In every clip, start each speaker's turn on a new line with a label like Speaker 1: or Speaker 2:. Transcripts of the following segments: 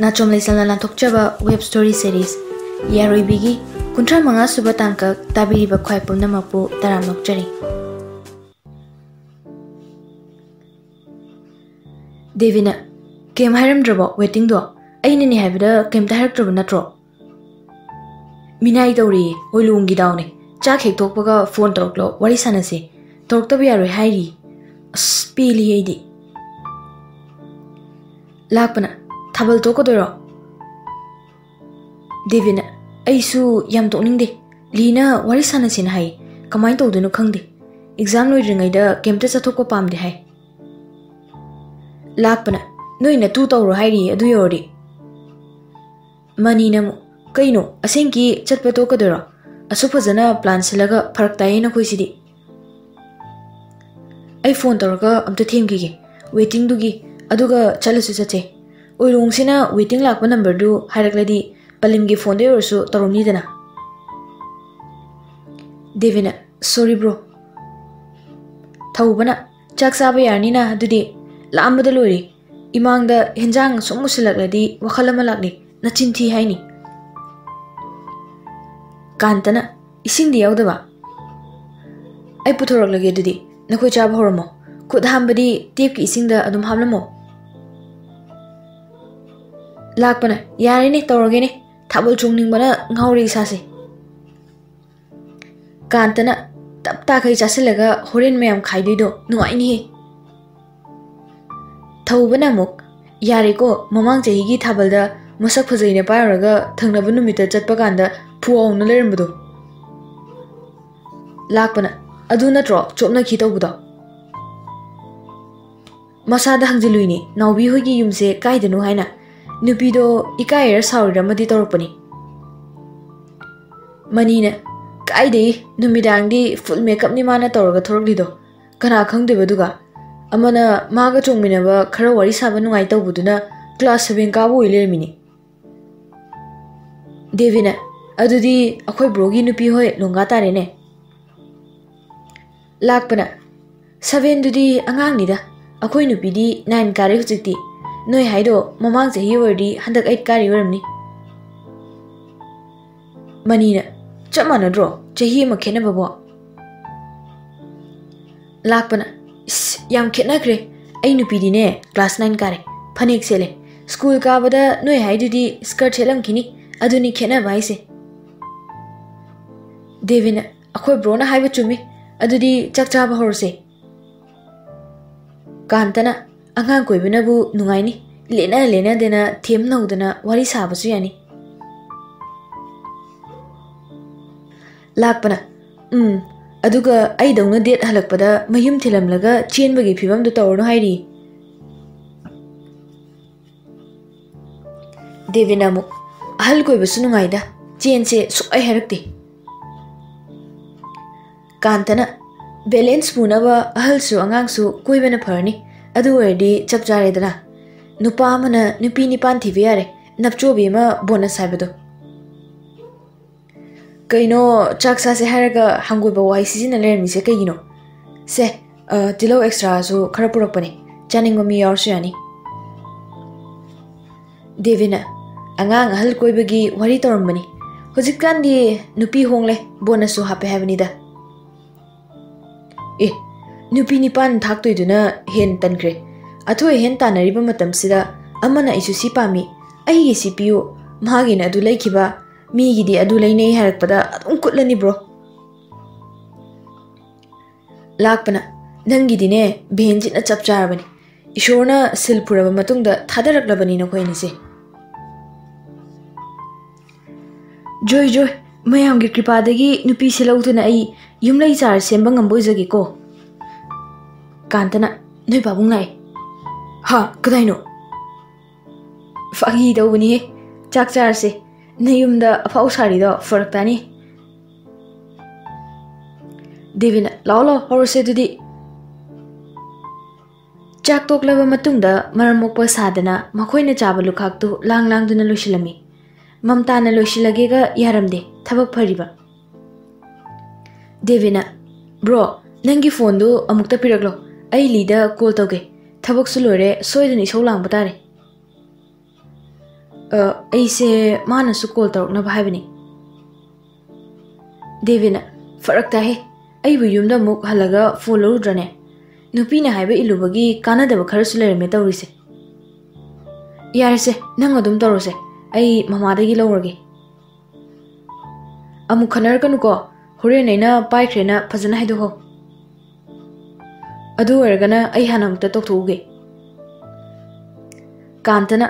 Speaker 1: Nachom Laisal na lantok chaba web story series. Yaroi bigi kuntra manga suba tanka tabiri ba khwai pumna mapu taram nok chari. Devina, kem hairam drabo waiting do. Aini ni haibida kem ta harak drabo natro. Minai tauri oi lungi daune. Chak hek tok paga phone toroklo wari sanase. Torok tabi yaroi hairi. Spili yedi. Lakpana, Thabal ꯇꯣꯛꯀꯗꯣꯏꯔꯣ ꯗꯦꯕꯤꯅ ꯑꯩꯁꯨ ꯌꯥꯝ ꯇꯣꯛꯅꯤꯡꯗꯦ ꯂꯤꯅ ꯋꯥꯔꯤ ꯁꯥꯟꯅꯁꯤꯅ ꯍꯥꯏ ꯀꯃꯥꯏꯅ ꯇꯧꯗꯣꯏꯅꯣ ꯈꯪꯗꯦ ꯑꯦꯛꯖꯥꯝ ꯂꯣꯏꯗ꯭ꯔꯤꯉꯩꯗ ꯀꯩꯝꯇ ꯆꯠꯊꯣꯛꯄ ꯄꯥꯝꯗꯦ ꯍꯥꯏ ꯂꯥꯛꯄꯅ ꯅꯣꯏꯅ ꯇꯨ ꯇꯧꯔꯣ ꯍꯥꯏꯔꯤꯌꯦ ꯑꯗꯨ ꯌꯧꯔꯗꯤ ꯃꯅꯤꯅ ꯑꯃꯨꯛ ꯀꯩꯅꯣ ꯑꯁꯦꯡꯀꯤ ꯆꯠꯄ ꯇꯣꯛꯀꯗꯣꯏꯔꯣ ꯑꯁꯨꯛ ꯐꯖꯅ ꯄ꯭ꯂꯥꯟ ꯁꯤꯜꯂꯒ ꯐꯔꯛ ꯇꯥꯏꯌꯦ ꯅꯈꯣꯏꯁꯤꯗꯤ ꯑꯩ ꯐꯣꯟ ꯇꯧꯔꯒ ꯑꯝꯇ ꯊꯦꯝꯈꯤꯒꯦ ꯋꯦꯇꯤꯡꯗꯨꯒꯤ ꯑꯗꯨꯒ ꯆꯠꯂꯁꯨ ꯆꯠꯁꯦ ꯑꯣꯏꯔꯣꯡꯁꯤꯅ ꯋꯦꯇꯤꯡ ꯂꯥꯛꯄ ꯅꯝꯕꯔꯗꯨ ꯍꯥꯏꯔꯛꯂꯗꯤ ꯄꯂꯤꯝꯒꯤ ꯐꯣꯟꯗꯩ ꯑꯣꯏꯔꯁꯨ ꯇꯧꯔꯝꯅꯤꯗꯅ ꯗꯦꯕꯤꯅ ꯁꯣꯔꯤ ꯕ꯭ꯔꯣ ꯊꯧꯕꯅ ꯆꯥꯛ ꯆꯥꯕ ꯌꯥꯔꯅꯤꯅ ꯑꯗꯨꯗꯤ ꯂꯥꯛꯑꯝꯕꯗ ꯂꯣꯏꯔꯦ ꯏꯃꯥꯡꯗ ꯍꯦꯟꯖꯥꯡ ꯁꯨꯝ ꯃꯨꯁꯤꯜꯂꯛꯂꯗꯤ ꯋꯥꯈꯜ ꯑꯃ ꯂꯥꯛꯂꯤ ꯅꯆꯤꯟ ꯊꯤ ꯍꯥꯏꯅꯤ ꯀꯥꯟꯇꯅ ꯏꯁꯤꯡꯗꯤ ꯌꯥꯎꯗꯕ ꯑꯩ ꯄꯨꯊꯣꯔꯛꯂꯒꯦ ꯑꯗꯨꯗꯤ ꯅꯈꯣꯏ ꯆꯥꯕ ꯍꯧꯔꯝꯃꯣ ꯈꯨꯠ ꯍꯥꯝꯕꯗꯤ ꯇꯦꯞꯀꯤ ꯏꯁꯤꯡꯗ ꯑꯗꯨꯝ ꯍꯥꯞꯂꯝꯃꯣ ꯂꯥꯛꯄꯅ ꯌꯥꯔꯦꯅꯦ ꯇꯧꯔꯒꯦꯅꯦ ꯊꯥꯕꯜ ꯆꯣꯡꯅꯤꯡꯕꯅ ꯉꯥꯎꯔꯦ ꯏꯁꯥꯁꯦ ꯀꯥꯟꯇꯅ ꯇꯞ ꯇꯥꯈꯩ ꯆꯥꯁꯤꯜꯂꯒ ꯍꯣꯔꯦꯟ ꯃꯌꯥꯝ ꯈꯥꯏꯗꯣꯏꯗꯣ ꯅꯨꯡꯉꯥꯏꯅꯤꯍꯦ ꯊꯧꯕꯅ ꯑꯃꯨꯛ ꯌꯥꯔꯦꯀꯣ ꯃꯃꯥꯡ ꯆꯍꯤꯒꯤ ꯊꯥꯕꯜꯗ ꯃꯁꯛ ꯐꯖꯩꯅ ꯄꯥꯏꯔꯨꯔꯒ ꯊꯪꯅꯕ ꯅꯨꯃꯤꯠꯇ ꯆꯠꯄ ꯀꯥꯟꯗ ꯐꯨꯋꯥꯎꯅ ꯂꯩꯔꯝꯕꯗꯣ ꯂꯥꯛꯄꯅ ꯑꯗꯨ ꯅꯠꯇ꯭ꯔꯣ ꯆꯣꯞꯅꯈꯤ ꯇꯧꯕꯗꯣ ꯃꯁꯥꯗ ꯍꯪꯖꯤꯜꯂꯨꯏꯅꯤ ꯅꯥꯎꯕꯤ ꯍꯣꯏꯒꯤ ꯌꯨꯝꯁꯦ ꯀꯥꯏꯗꯅꯣ ꯍꯥꯏꯅ नुपीदो इकायर साउरमदी तौरपनी मनीने काइदे नुमिदांगदी फुल मेकअप नि माना तौरगा कना खंगदेबदुगा अमना मागा चोंगमिनबा खरा वरी साबा नुगाइ तौबुदुना क्लास 7 काबो इलेमिनी देविने अदुदी अखोय ब्रोगी नुपी होय लोंगा तारेने लाकपना 7 दुदी अंगांगनिदा अखोय नुपीदी 9 कारे हुजिकती ꯅꯣꯏ ꯍꯥꯏꯗꯣ ꯃꯃꯥꯡ ꯆꯍꯤ ꯑꯣꯏꯔꯗꯤ ꯍꯟꯗꯛ ꯑꯩꯠ ꯀꯥꯔꯤ ꯑꯣꯏꯔꯝꯅꯤ ꯃꯅꯤꯅ ꯆꯞ ꯃꯥꯟꯅꯗ꯭ꯔꯣ ꯆꯍꯤ ꯑꯃ ꯈꯦꯠꯅꯕꯕꯣ ꯂꯥꯛꯄꯅ ꯏꯁ ꯌꯥꯝ ꯈꯦꯠꯅꯈ꯭ꯔꯦ ꯑꯩ ꯅꯨꯄꯤꯗꯤꯅꯦ ꯀ꯭ꯂꯥꯁ ꯅꯥꯏꯟ ꯀꯥꯔꯦ ꯐꯅꯦꯛ ꯁꯦꯠꯂꯦ ꯁ꯭ꯀꯨꯜ ꯀꯥꯕꯗ ꯅꯣꯏ ꯍꯥꯏꯗꯨꯗꯤ ꯁ꯭ꯀꯔꯠ ꯁꯦꯠꯂꯝꯈꯤꯅꯤ ꯑꯗꯨꯅꯤ ꯈꯦꯠꯅꯕ ꯍꯥꯏꯁꯦ ꯗꯦꯕꯤꯅ ꯑꯩꯈꯣꯏ ꯕ꯭ꯔꯣꯅ ꯍꯥꯏꯕ ꯆꯨꯝꯃꯤ ꯑꯗꯨꯗꯤ ꯆꯥꯛ ꯆꯥꯕ ꯍꯧꯔꯁꯦ ꯀꯥꯟꯇꯅ angang koi bena bu nungai ni. Lena lena dena them nau dena wari sa bu yani. Lak pana. Um aduga ai dong na det halak pada mayum thilam laga chen bagi phibam du tawr no hairi devina mu ahal koi bu sunungai da. Chen se su ai harak ti kantana, balance punaba ahal su angang su koi bena pharni ಅದು ಅರದಿ ಚಪ್ ಜಾರೆದನ ನುಪಾ ಅಮನ ನುಪಿ ನಿಪಾನ್ ಥಿವಿ ಯಾರೆ ನಪ್ಚೋ ಬಿಮ ಬೋನಸ್ ಹಾಬದು ಕೈನೋ ಚಾಕ್ ಸಾಸೆ ಹಾರಗ ಹಂಗೋಯ್ಬ ವಾಯ್ ಸಿಜಿನ ಲೇರ್ಮಿಸೆ ಕೈಗಿನೋ ಸೆ ತಿಲೋ ಎಕ್ಸ್ಟ್ರಾಸು ಖರ ಪುರಪ್ಪನೆ ಚಾನಿಂಗ ಮಿ ಯಾರ್ಸು ಯಾನಿ ದೇವಿನ ಅಂಗಾಂಗ್ ಅಹಲ್ ಕೊಯ್ಬಗಿ ವರಿ ತೋರಂಬನಿ ಹುಜಿಕ್ಕಾಂದಿ ನುಪಿ ಹೋಂಗ್ಲೆ ಬೋನಸ್ಸು ಹಾಪೆ ಹಾವನಿದ ಏ ꯊꯥꯛꯇꯣꯏꯗꯨꯅ ꯍꯦꯟ ꯇꯟꯈ꯭ꯔꯦ ꯑꯊꯣꯏ ꯑꯍꯦꯟ ꯇꯥꯟꯅꯔꯤꯕ ꯃꯇꯝꯁꯤꯗ ꯑꯃꯅ ꯑꯩꯁꯨ ꯁꯤ ꯄꯥꯝꯃꯤ ꯑꯩꯒꯤ ꯁꯤ ꯄꯤꯌꯨ ꯃꯥꯒꯤꯅ ꯑꯗꯨ ꯂꯩꯈꯤꯕ ꯃꯤꯒꯤꯗꯤ ꯑꯗꯨ ꯂꯩꯅꯩ ꯍꯥꯏꯔꯛꯄꯗ ꯑꯗꯨꯝ ꯀꯨꯠꯂꯅꯤ ꯕ꯭ꯔꯣ ꯂꯥꯛꯄꯅ ꯅꯪꯒꯤꯗꯤꯅꯦ ꯚꯦꯟꯁꯤꯅ ꯆꯞ ꯆꯥꯔꯕꯅꯤ ꯏꯁꯣꯔꯅ ꯁꯤꯜ ꯄꯨꯔꯕ ꯃꯇꯨꯡꯗ ꯊꯥꯗꯔꯛꯂꯕꯅꯤ ꯅꯈꯣꯏ ꯑꯅꯤꯁꯦ ꯖꯣꯏ ꯖꯣꯏ ꯃꯌꯥꯝꯒꯤ ꯀ꯭ꯔꯤꯄꯥꯗꯒꯤ ꯅꯨꯄꯤ ꯁꯤꯜꯍꯧꯗꯨꯅ ꯑꯩ ꯌꯨꯝꯂꯩ ꯆꯥꯔ ꯁꯦꯝꯕ ꯉꯝꯕ ꯑꯣꯏꯖꯒꯦꯀꯣ ꯀꯥꯟꯇꯅ ꯅꯣꯏ ꯄꯥꯕꯨꯡ ꯂꯥꯛꯑꯦ ꯍꯥ ꯀꯗꯥꯏꯅꯣ ꯐꯥꯒꯤ ꯇꯧꯕꯅꯤꯍꯦ ꯆꯥꯛ ꯆꯥꯔꯁꯦ ꯅꯌꯨꯝꯗ ꯑꯐꯥꯎ ꯁꯥꯔꯤꯗꯣ ꯐꯔꯛ ꯇꯥꯅꯤ ꯗꯦꯕꯤꯅ ꯂꯥꯛꯑꯣ ꯂꯥꯛꯑꯣ ꯍꯧꯔꯁꯦ ꯑꯗꯨꯗꯤ ꯆꯥꯛ ꯇꯣꯛꯂꯕ ꯃꯇꯨꯡꯗ ꯃꯔꯝ ꯃꯣꯛꯄ ꯁꯥꯗꯅ ꯃꯈꯣꯏꯅ ꯆꯥꯕ ꯂꯨꯈꯥꯛꯇꯨ ꯂꯥꯡ ꯂꯥꯡꯗꯨꯅ ꯂꯣꯏꯁꯤꯜꯂꯝꯃꯤ ꯃꯝꯇꯥꯅ ꯂꯣꯏꯁꯤꯜꯂꯒꯦꯒ ꯌꯥꯔꯝꯗꯦ ꯊꯕꯛ ꯐꯔꯤꯕ ꯗꯦꯕꯤꯅ ꯕ꯭ꯔꯣ ꯅꯪꯒꯤ ꯐꯣꯟꯗꯨ ꯑꯃꯨꯛꯇ ꯄꯤꯔꯛꯂꯣ ꯑꯩ ꯂꯤꯗ ꯀꯣꯜ ꯇꯧꯒꯦ ꯊꯕꯛꯁꯨ ꯂꯣꯏꯔꯦ ꯁꯣꯏꯗꯅ ꯏꯁꯧ ꯂꯥꯡꯕ ꯇꯥꯔꯦ ꯑꯩꯁꯦ ꯃꯥꯅꯁꯨ ꯀꯣꯜ ꯇꯧꯔꯛꯅꯕ ꯍꯥꯏꯕꯅꯤ ꯗꯦꯕꯤꯅ ꯐꯔꯛ ꯇꯥꯏꯍꯦ ꯑꯩꯕꯨ ꯌꯨꯝꯗ ꯑꯃꯨꯛ ꯍꯜꯂꯒ ꯐꯣꯟ ꯂꯧꯔꯨꯗ꯭ꯔꯅꯦ ꯅꯨꯄꯤꯅ ꯍꯥꯏꯕ ꯏꯜꯂꯨꯕꯒꯤ ꯀꯥꯟꯅꯗꯕ ꯈꯔꯁꯨ ꯂꯩꯔꯝꯃꯦ ꯇꯧꯔꯤꯁꯦ ꯌꯥꯔꯁꯦ ꯅꯪ ꯑꯗꯨꯝ ꯇꯧꯔꯁꯦ ꯑꯩ ꯃꯃꯥꯗꯒꯤ ꯂꯧꯔꯒꯦ ꯑꯃꯨꯛ ꯈꯟꯅꯔꯛꯀꯅꯨꯀꯣ ꯍꯣꯔꯦꯟ ꯑꯩꯅ ꯄꯥꯏꯈ꯭ꯔꯦꯅ ꯐꯖꯅ ꯍꯥꯏꯗꯣꯛꯍꯧ ꯑꯗꯨ ꯑꯣꯏꯔꯒꯅ ꯑꯩ ꯍꯥꯟꯅ ꯑꯃꯨꯛꯇ ꯇꯧꯊꯣꯛꯎꯒꯦ ꯀꯥꯟꯇꯅ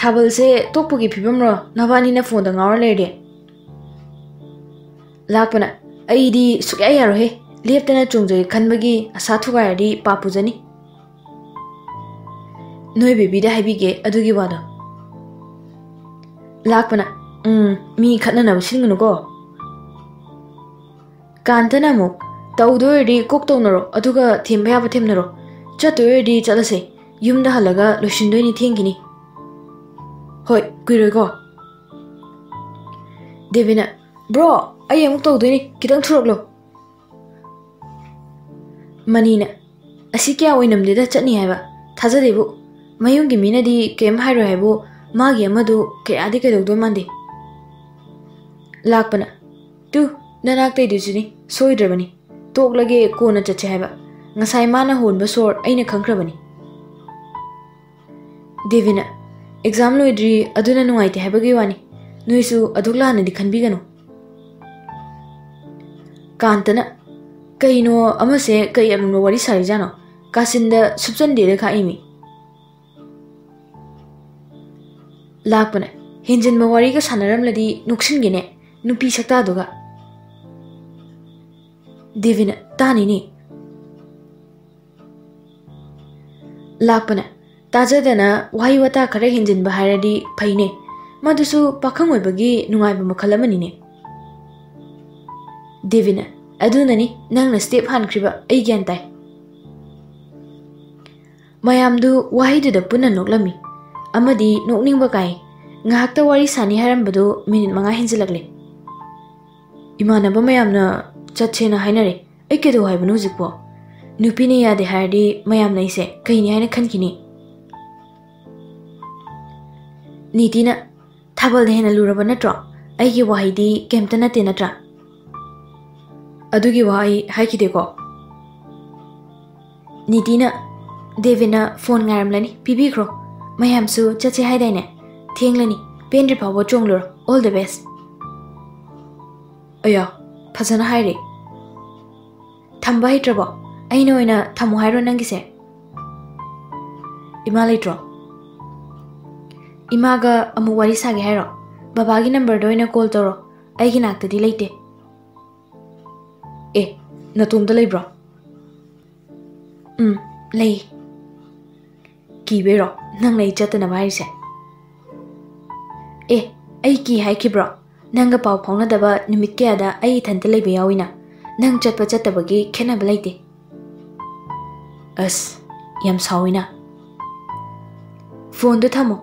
Speaker 1: ꯊꯥꯕꯜꯁꯦ ꯇꯣꯛꯄꯒꯤ ꯐꯤꯕꯝꯔꯣ ꯅꯕꯥꯅꯤꯅ ꯐꯣꯟꯗ ꯉꯥꯎꯔ ꯂꯩꯔꯗꯤ ꯂꯥꯛꯄꯅ ꯑꯩꯗꯤ ꯁꯨꯛꯌꯥ ꯌꯥꯔꯣꯏꯍꯦ ꯂꯦꯞꯇꯅ ꯆꯣꯡꯖꯒꯦ ꯈꯟꯕꯒꯤ ꯑꯁꯥ ꯊꯨꯒꯥꯏꯔꯗꯤ ꯄꯥꯞ ꯄꯨꯖꯅꯤ ꯅꯣꯏ ꯕꯦꯕꯤꯗ ꯍꯥꯏꯕꯤꯒꯦ ꯑꯗꯨꯒꯤ ꯋꯥꯗꯣ ꯂꯥꯛꯄꯅ ꯎꯝ ꯃꯤ ꯈꯠꯅꯅꯕ ꯁꯤꯟꯒꯅꯨꯀꯣ ꯀꯥꯟꯇꯅ ꯑꯃꯨꯛ ꯇꯧꯗꯣꯏ ꯑꯣꯏꯔꯗꯤ ꯀꯣꯛ ꯇꯧꯅꯔꯣ ꯑꯗꯨꯒ ꯊꯦꯝꯕ ꯌꯥꯕ ꯊꯦꯝꯅꯔꯣ ꯆꯠꯇꯣꯏ ꯑꯣꯏꯔꯗꯤ ꯆꯠꯂꯁꯦ ꯌꯨꯝꯗ ꯍꯜꯂꯒ ꯂꯣꯏꯁꯤꯟꯗꯣꯏꯅꯤ ꯊꯦꯡꯈꯤꯅꯤ ꯍꯣꯏ ꯀꯨꯏꯔꯣꯏꯀꯣ ꯗꯦꯕꯤꯅ ꯕ꯭ꯔꯣ ꯑꯩ ꯑꯃꯨꯛ ꯇꯧꯗꯣꯏꯅꯤ ꯈꯤꯇꯪ ꯊꯨꯔꯛꯂꯣ ꯃꯅꯤꯅ ꯑꯁꯤ ꯀꯌꯥ ꯑꯣꯏꯅꯝꯗꯦꯗ ꯆꯠꯅꯤ ꯍꯥꯏꯕ ꯊꯥꯖꯗꯦꯕꯨ ꯃꯌꯨꯝꯒꯤ ꯃꯤꯅꯗꯤ ꯀꯩꯝ ꯍꯥꯏꯔꯣꯏ ꯍꯥꯏꯕꯨ ꯃꯥꯒꯤ ꯑꯃꯗꯨ ꯀꯌꯥꯗꯤ ꯀꯩꯗꯧꯗꯣꯏ ꯃꯥꯟꯗꯦ ꯂꯥꯛꯄꯅ ꯇꯨ ꯅꯅꯥꯛꯇꯩꯗꯨꯁꯨꯅꯤ ꯁꯣꯏꯗ꯭ꯔꯕꯅꯤ ꯇꯣꯛꯂꯒꯦ ꯀꯣꯟꯅ ꯆꯠꯁꯦ ꯍꯥꯏꯕ ꯉꯁꯥꯏ ꯃꯥꯅ ꯍꯣꯟꯕ ꯁꯣꯔ ꯑꯩꯅ ꯈꯪꯈ꯭ꯔꯕꯅꯤ ꯗꯦꯕꯤꯅ ꯑꯦꯛꯖꯥꯝ ꯂꯣꯏꯗ꯭ꯔꯤ ꯑꯗꯨꯅ ꯅꯨꯡꯉꯥꯏꯇꯦ ꯍꯥꯏꯕꯒꯤ ꯋꯥꯅꯤ ꯅꯣꯏꯁꯨ ꯑꯗꯨꯛ ꯂꯥꯟꯅꯗꯤ ꯈꯟꯕꯤꯒꯅꯨ ꯀꯥꯟꯇꯅ ꯀꯩꯅꯣ ꯑꯃꯁꯦ ꯀꯩ ꯑꯔꯨꯝꯕ ꯋꯥꯔꯤ ꯁꯥꯔꯤꯖꯥꯅꯣ ꯀꯥꯆꯤꯟꯗ ꯁꯨꯞꯆꯟꯗꯦꯗ ꯈꯥꯛꯏꯃꯤ ꯂꯥꯛꯄꯅ ꯍꯦꯟꯖꯤꯟꯕ ꯋꯥꯔꯤꯒ ꯁꯥꯟꯅꯔꯝꯂꯗꯤ ꯅꯣꯛꯁꯤꯟꯒꯦꯅꯦ ꯅꯨꯄꯤ ꯁꯛꯇꯥꯗꯨꯒ ꯗꯦꯕꯤꯅ ꯇꯥꯅꯤꯅꯤ ꯂꯥꯛꯄꯅ ꯇꯥꯖꯗꯅ ꯋꯥꯍꯩ ꯋꯥꯇꯥ ꯈꯔ ꯍꯦꯟꯖꯤꯟꯕ ꯍꯥꯏꯔꯗꯤ ꯐꯩꯅꯦ ꯃꯗꯨꯁꯨ ꯄꯥꯈꯪ ꯑꯣꯏꯕꯒꯤ ꯅꯨꯡꯉꯥꯏꯕ ꯃꯈꯜ ꯑꯃꯅꯤꯅꯦ ꯗꯦꯕꯤꯅ ꯑꯗꯨꯅꯅꯤ ꯅꯪꯅ ꯁ꯭ꯇꯦꯞ ꯍꯥꯟꯈ꯭ꯔꯤꯕ ꯑꯩ ꯒ꯭ꯌꯥꯟ ꯇꯥꯏ ꯃꯌꯥꯝꯗꯨ ꯋꯥꯍꯩꯗꯨꯗ ꯄꯨꯟꯅ ꯅꯣꯛꯂꯝꯃꯤ ꯑꯃꯗꯤ ꯅꯣꯛꯅꯤꯡꯕ ꯀꯥꯏ ꯉꯥꯏꯍꯥꯛꯇ ꯋꯥꯔꯤ ꯁꯥꯅꯤ ꯍꯥꯏꯔꯝꯕꯗꯨ ꯃꯤꯅꯤꯠ ꯃꯉꯥ ꯍꯦꯟꯖꯤꯜꯂꯛꯂꯦ ꯏꯃꯥꯟꯅꯕ ꯃꯌꯥꯝꯅ ꯆꯠꯁꯦꯅ ꯍꯥꯏꯅꯔꯦ ꯑꯩ ꯀꯩꯗꯧ ꯍꯥꯏꯕꯅꯣ ꯍꯧꯖꯤꯛꯄꯣ ꯅꯨꯄꯤꯅ ꯌꯥꯗꯦ ꯍꯥꯏꯔꯗꯤ ꯃꯌꯥꯝꯅ ꯑꯩꯁꯦ ꯀꯩꯅꯤ ꯍꯥꯏꯅ ꯈꯟꯈꯤꯅꯤ ꯅꯤꯇꯤꯅ ꯊꯥꯕꯜꯅ ꯍꯦꯟꯅ ꯂꯨꯔꯕ ꯅꯠꯇ꯭ꯔꯣ ꯑꯩꯒꯤ ꯋꯥꯍꯩꯗꯤ ꯀꯩꯝꯇ ꯅꯠꯇꯦ ꯅꯠꯇ꯭ꯔꯥ ꯑꯗꯨꯒꯤ ꯋꯥꯍꯩ ꯍꯥꯏꯈꯤꯗꯦꯀꯣ ꯅꯤꯇꯤꯅ ꯗꯦꯕꯤꯅ ꯐꯣꯟ ꯉꯥꯏꯔꯝꯂꯅꯤ ꯄꯤꯕꯤꯈ꯭ꯔꯣ ꯃꯌꯥꯝꯁꯨ ꯆꯠꯁꯦ ꯍꯥꯏꯗꯥꯏꯅꯦ ꯊꯦꯡꯂꯅꯤ ꯄꯦꯟꯗ꯭ꯔꯤ ꯐꯥꯎꯕ ꯆꯣꯡꯂꯨꯔꯣ ꯑꯣꯜ ꯗ ꯕꯦꯁ ꯑꯌꯥ phazana haire thamba hitrabo aina oina thamu hairo nangise ima leitro ima ga amu wari sage hairo baba gi number do ina call toro ai gi nakta di leite e na tumda leibro um lei ki bero nang lei chatana bhai se e ai ki hai ki bro ꯅꯪꯒ ꯄꯥꯎ ꯐꯥꯎꯅꯗꯕ ꯅꯨꯃꯤꯠ ꯀꯌꯥꯗ ꯑꯩ ꯏꯊꯟꯇ ꯂꯩꯕ ꯌꯥꯎꯏꯅ ꯅꯪ ꯆꯠꯄ ꯆꯠꯇꯕꯒꯤ ꯈꯦꯠꯅꯕ ꯂꯩꯇꯦ ꯑꯁ ꯌꯥꯝ ꯁꯥꯎꯏꯅ ꯐꯣꯟꯗꯣ ꯊꯝꯃꯣ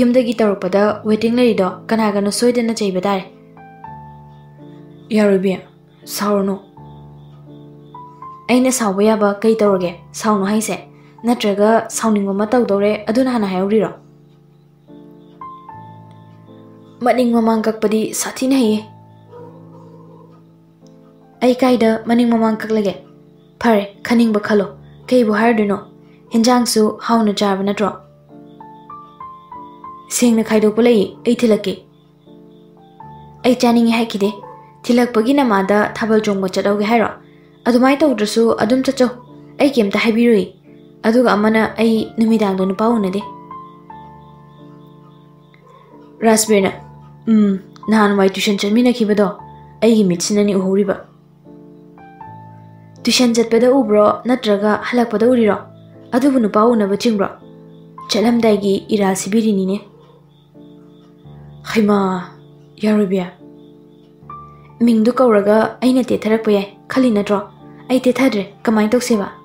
Speaker 1: ꯌꯨꯝꯗꯒꯤ ꯇꯧꯔꯛꯄꯗ ꯋꯦꯇꯤꯡ ꯂꯩꯔꯤꯗꯣ ꯀꯅꯥꯒꯅꯣ ꯁꯣꯏꯗꯅ ꯆꯩꯕ ꯇꯥꯔꯦ ꯌꯥꯔꯣꯏꯕꯤ ꯁꯥꯎꯔꯅꯨ ꯑꯩꯅ ꯁꯥꯎꯕ ꯌꯥꯕ ꯀꯩ ꯇꯧꯔꯒꯦ ꯁꯥꯎꯅꯨ ꯍꯥꯏꯁꯦ ꯅꯠꯇ꯭ꯔꯒ ꯁꯥꯎꯅꯤꯡꯕ ꯑꯃ ꯇꯧꯗꯧꯔꯦ ꯑꯗꯨꯅ ꯍꯥꯟꯅ ꯍꯥꯏꯍꯧꯔꯤꯔꯣ maning mamangkak padi satin hai ai kai da, maning mamangkak lage. Phare khaning ba khalo? Kei bu har duno hinjang su hau na jar na dro. Sing na khai do pulai ai thilake ai chaning hai kide thilak pagi na ma da, thabal jong ma chadau ge hai ro. Adumai ta dr su, adum cha chau ai kem ta hai bi rui. Aduga amana ai numidang do nu pau na de. Raspberry 음 나는 와이 튜션 재미나 기베도 에이 미친나니 오리바 튜션 젯베다 우브로 나트라가 할락보다 우리로 아두부 누파 오나바 칭브로 첼람다기 이라 시비리니네 하이마 야르비아 밍두 거라가 아이나 테테라포에 칼리나 드로 아이 테타드 가마이 독세바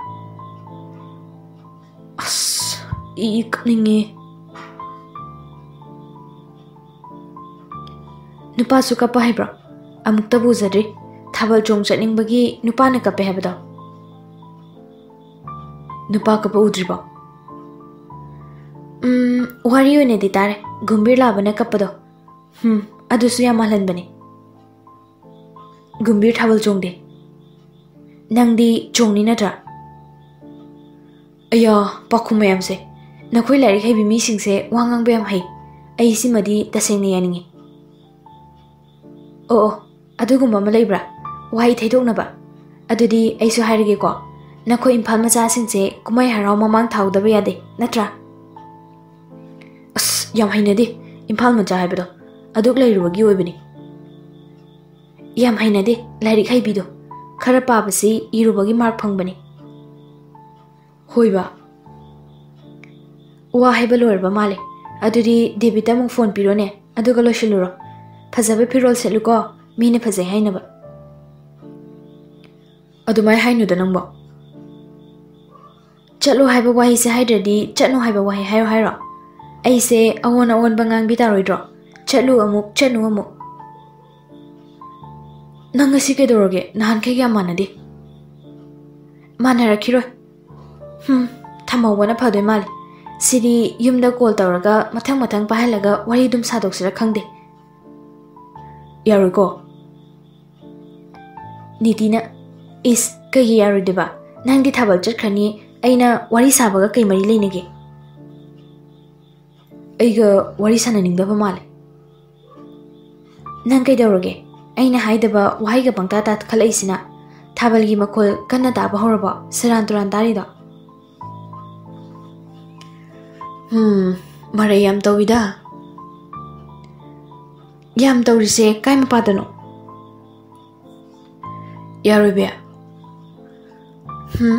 Speaker 1: 아스 이 끊이니 ꯅꯨꯄꯥꯁꯨ ꯀꯞꯄ ꯍꯩꯕ꯭ꯔꯣ ꯑꯃꯨꯛꯇꯕꯨ ꯎꯖꯗ꯭ꯔꯤ ꯊꯥꯕꯜ ꯆꯣꯡ ꯆꯠꯅꯤꯡꯕꯒꯤ ꯅꯨꯄꯥꯅ ꯀꯞꯄꯦ ꯍꯥꯏꯕꯗꯣ ꯅꯨꯄꯥ ꯀꯞꯄ ꯎꯗ꯭ꯔꯤꯕꯣ ꯎꯝ ꯋꯥꯔꯤ ꯑꯣꯏꯅꯗꯤ ꯇꯥꯔꯦ ꯒꯨꯝꯕꯤꯔ ꯂꯥꯕꯅ ꯀꯞꯄꯗꯣ ꯍꯨꯝ ꯑꯗꯨꯁꯨ ꯌꯥꯝ ꯃꯥꯜꯍꯟꯕꯅꯤ ꯒꯨꯝꯕꯤꯔ ꯊꯥꯕꯜ ꯆꯣꯡꯗꯦ ꯅꯪꯗꯤ ꯆꯣꯡꯅꯤ ꯅꯠꯇ꯭ꯔꯥ ꯑꯌꯥ ꯄꯥꯈꯨꯝ ꯃꯌꯥꯝꯁꯦ ꯅꯈꯣꯏ ꯂꯥꯏꯔꯤꯛ ꯍꯩꯕꯤ ꯃꯤꯁꯤꯡꯁꯦ ꯋꯥ ꯉꯥꯡꯕ ꯌꯥꯝ ꯍꯩ ꯑꯩ ꯁꯤꯃꯗꯤ ꯇꯁꯦꯡꯅ ꯌꯥꯅꯤꯡꯉꯤ ꯑꯣ ꯑꯣ ꯑꯗꯨꯒꯨꯝꯕ ꯑꯃ ꯂꯩꯕ꯭ꯔꯥ ꯋꯥꯍꯩ ꯊꯩꯗꯣꯛꯅꯕ ꯑꯗꯨꯗꯤ ꯑꯩꯁꯨ ꯍꯥꯏꯔꯒꯦꯀꯣ ꯅꯈꯣꯏ ꯏꯝꯐꯥꯜ ꯃꯆꯥꯁꯤꯡꯁꯦ ꯀꯨꯝꯍꯩ ꯍꯔꯥꯎ ꯃꯃꯥꯡ ꯊꯥꯎꯗꯕ ꯌꯥꯗꯦ ꯅꯠꯇ꯭ꯔꯥ ꯑꯁ ꯌꯥꯝ ꯍꯩꯅꯗꯦ ꯏꯝꯐꯥꯜ ꯃꯆꯥ ꯍꯥꯏꯕꯗꯣ ꯑꯗꯨꯛ ꯂꯩꯔꯨꯕꯒꯤ ꯑꯣꯏꯕꯅꯤ ꯌꯥꯝ ꯍꯩꯅꯗꯦ ꯂꯥꯏꯔꯤꯛ ꯍꯩꯕꯤꯗꯣ ꯈꯔ ꯄꯥꯕꯁꯤ ꯏꯔꯨꯕꯒꯤ ꯃꯥꯔꯛ ꯐꯪꯕꯅꯤ ꯍꯣꯏꯕ ꯋꯥ ꯍꯥꯏꯕ ꯂꯣꯏꯔꯕ ꯃꯥꯜꯂꯦ ꯑꯗꯨꯗꯤ ꯗꯦꯕꯤꯠꯇ ꯑꯃꯨꯛ ꯐꯣꯟ ꯄꯤꯔꯣꯅꯦ ꯑꯗꯨꯒ ꯂꯣꯏꯁꯤꯜꯂꯨꯔꯣ ꯐꯖꯕ ꯐꯤꯔꯣꯜ ꯁꯦꯠꯂꯨꯀꯣ ꯃꯤꯅ ꯐꯖꯩ ꯍꯥꯏꯅꯕ ꯑꯗꯨꯃꯥꯏ ꯍꯥꯏꯅꯨꯗ ꯅꯪꯕꯣ ꯆꯠꯂꯣ ꯍꯥꯏꯕ ꯋꯥꯍꯩꯁꯦ ꯍꯥꯏꯗ꯭ꯔꯗꯤ ꯆꯠꯅꯨ ꯍꯥꯏꯕ ꯋꯥꯍꯩ ꯍꯥꯏꯌꯣ ꯍꯥꯏꯔꯣ ꯑꯩꯁꯦ ꯑꯑꯣꯟ ꯑꯑꯣꯟꯕ ꯉꯥꯡꯕꯤ ꯇꯥꯔꯣꯏꯗ꯭ꯔꯣ ꯆꯠꯂꯨ ꯑꯃꯨꯛ ꯆꯠꯅꯨ ꯑꯃꯨꯛ ꯅꯪ ꯉꯁꯤ ꯀꯩꯗꯧꯔꯒꯦ ꯅꯍꯥꯟꯈꯩ ꯌꯥꯝ ꯃꯥꯟꯅꯗꯦ ꯃꯥꯟꯅꯔꯛꯈꯤꯔꯣꯏ ꯍꯨꯝ ꯊꯝꯍꯧꯕꯅ ꯐꯗꯣꯏ ꯃꯥꯜꯂꯦ ꯁꯤꯗꯤ ꯌꯨꯝꯗ ꯀꯣꯜ ꯇꯧꯔꯒ ꯃꯊꯪ ꯃꯊꯪ ꯄꯥꯏꯍꯜꯂꯒ ꯋꯥꯔꯤ ꯑꯗꯨꯝ ꯁꯥꯗꯣꯛꯁꯤꯔ ꯈꯪꯗꯦ yarugo nidina is kagi yarudeba nangdi thabal chakhrani aina wari sabaga kai mari leinage aiga wari sananingdaba male nang kai dawrage aina haidaba wahaiga pangta ta khalaisina thabalgi makol kanna ta ba horaba siran turan dari da hmm mare yam tawida ꯌꯥꯝ ꯇꯧꯔꯤꯁꯦ ꯀꯥꯏ ꯃꯄꯥꯗꯅꯣ ꯌꯥꯔꯣꯏꯕꯦ ꯍꯨꯝ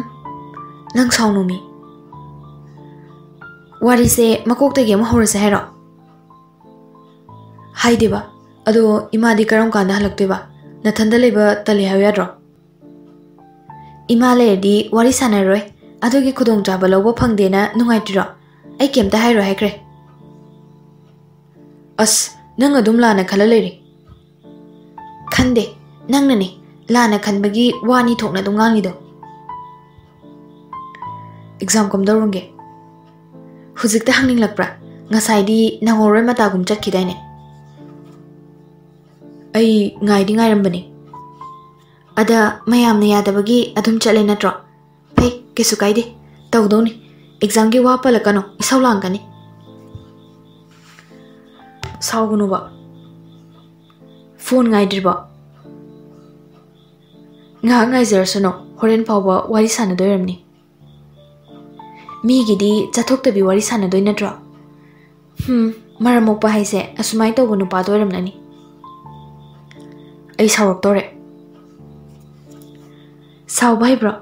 Speaker 1: ꯅꯪ ꯁꯥꯎꯅꯨꯃꯤ ꯋꯥꯔꯤꯁꯦ ꯃꯀꯣꯛꯇꯒꯤ ꯑꯃꯨꯛ ꯍꯧꯔꯁꯦ ꯍꯥꯏꯔꯣ ꯍꯥꯏꯗꯦꯕ ꯑꯗꯣ ꯏꯃꯥꯗꯤ ꯀꯔꯝ ꯀꯥꯟꯗ ꯍꯜꯂꯛꯇꯣꯏꯕ ꯅꯊꯟꯗ ꯂꯩꯕ ꯇꯜꯂꯦ ꯍꯥꯏꯕ ꯌꯥꯗ꯭ꯔꯣ ꯏꯃꯥ ꯂꯩꯔꯗꯤ ꯋꯥꯔꯤ ꯁꯥꯟꯅꯔꯣꯏ ꯑꯗꯨꯒꯤ ꯈꯨꯗꯣꯡꯆꯥꯕ ꯂꯧꯕ ꯐꯪꯗꯦꯅ ꯅꯨꯡꯉꯥꯏꯇ꯭ꯔꯤꯔꯣ ꯑꯩ ꯀꯩꯝꯇ ꯍꯥꯏꯔꯣꯏ ꯍꯥꯏꯈ꯭ꯔꯦ ꯑꯁ nang adum la na khala le ri khande nang na ni la na khan bagi wa ni thok na dum ngang ni do exam kom darung ge hujik ta hangling lakpra ngasai di nang ore mata gum chat khidai ne ai ngai di ngai ram bani ada mayam ne yada bagi adum chale na tro phai kesu kai di tau do ni exam ge wa pa la kano isau lang ka ni ꯁꯥꯎꯒꯅꯨꯕ ꯐꯣꯟ ꯉꯥꯏꯗ꯭ꯔꯤꯕꯣ ꯉꯥꯏꯍꯥꯛ ꯉꯥꯏꯖꯔꯁꯅꯨ ꯍꯣꯔꯦꯟ ꯐꯥꯎꯕ ꯋꯥꯔꯤ ꯁꯥꯟꯅꯗꯣꯏꯔꯝꯅꯤ ꯃꯤꯒꯤꯗꯤ ꯆꯠꯊꯣꯛꯇꯕꯤ ꯋꯥꯔꯤ ꯁꯥꯟꯅꯗꯣꯏ ꯅꯠꯇ꯭ꯔꯣ ꯍꯨꯝ ꯃꯔꯝ ꯃꯣꯛꯄ ꯍꯥꯏꯁꯦ ꯑꯁꯨꯃꯥꯏꯅ ꯇꯧꯕ ꯅꯨꯄꯥꯗꯣ ꯑꯣꯏꯔꯝꯂꯅꯤ ꯑꯩ ꯁꯥꯎꯔꯛꯇꯣꯔꯦ ꯁꯥꯎꯕ ꯍꯩꯕ꯭ꯔꯣ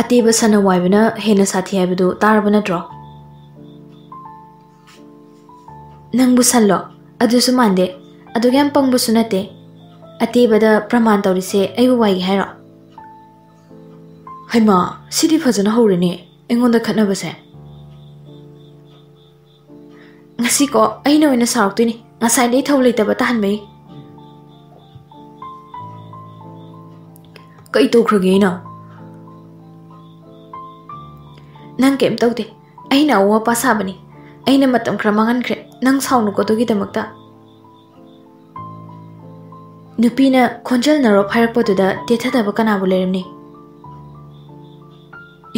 Speaker 1: ꯑꯇꯦꯕ ꯁꯅ ꯋꯥꯏꯕꯅ ꯍꯦꯟꯅ ꯁꯥꯊꯤ ꯍꯥꯏꯕꯗꯨ ꯇꯥꯔꯕ ꯅꯠꯇ꯭ꯔꯣ ꯅꯪꯕꯨ ꯁꯜꯂꯣ ꯑꯗꯨꯁꯨ ꯃꯥꯟꯗꯦ ꯑꯗꯨꯒ ꯌꯥꯝ ꯄꯪꯕꯁꯨ ꯅꯠꯇꯦ ꯑꯇꯦꯕꯗ ꯄ꯭ꯔꯃꯥꯟ ꯇꯧꯔꯤꯁꯦ ꯑꯩꯕꯨ ꯋꯥꯏꯒꯦ ꯍꯥꯏꯔꯣ ꯍꯩꯃꯥ ꯁꯤꯗꯤ ꯐꯖꯅ ꯍꯧꯔꯦꯅꯦ ꯑꯩꯉꯣꯟꯗ ꯈꯠꯅꯕꯁꯦ ꯉꯁꯤꯀꯣ ꯑꯩꯅ ꯑꯣꯏꯅ ꯁꯥꯎꯔꯛꯇꯣꯏꯅꯤ ꯉꯁꯥꯏꯗꯩ ꯊꯧ ꯂꯩꯇꯕ ꯇꯥꯍꯟꯕꯩ ꯀꯩ ꯇꯧꯈ꯭ꯔꯒꯦ ꯑꯩꯅ ꯅꯪ ꯀꯩꯝ ꯇꯧꯗꯦ ꯑꯩꯅ ꯑꯋꯣ ꯑꯄꯥ ꯁꯥꯕꯅꯤ ꯑꯩꯅ ꯃꯇꯝ ꯈꯔ ꯃꯥꯡꯍꯟꯈ꯭ꯔꯦ ꯅꯪ ꯁꯥꯎꯅꯨꯀꯣ ꯑꯗꯨꯒꯤꯗꯃꯛꯇ ꯅꯨꯄꯤꯅ ꯈꯣꯟꯖꯦꯜ ꯅꯔꯣꯞ ꯍꯥꯏꯔꯛꯄꯗꯨꯗ ꯇꯦꯊꯗꯕ ꯀꯅꯥꯕꯨ ꯂꯩꯔꯝꯅꯤ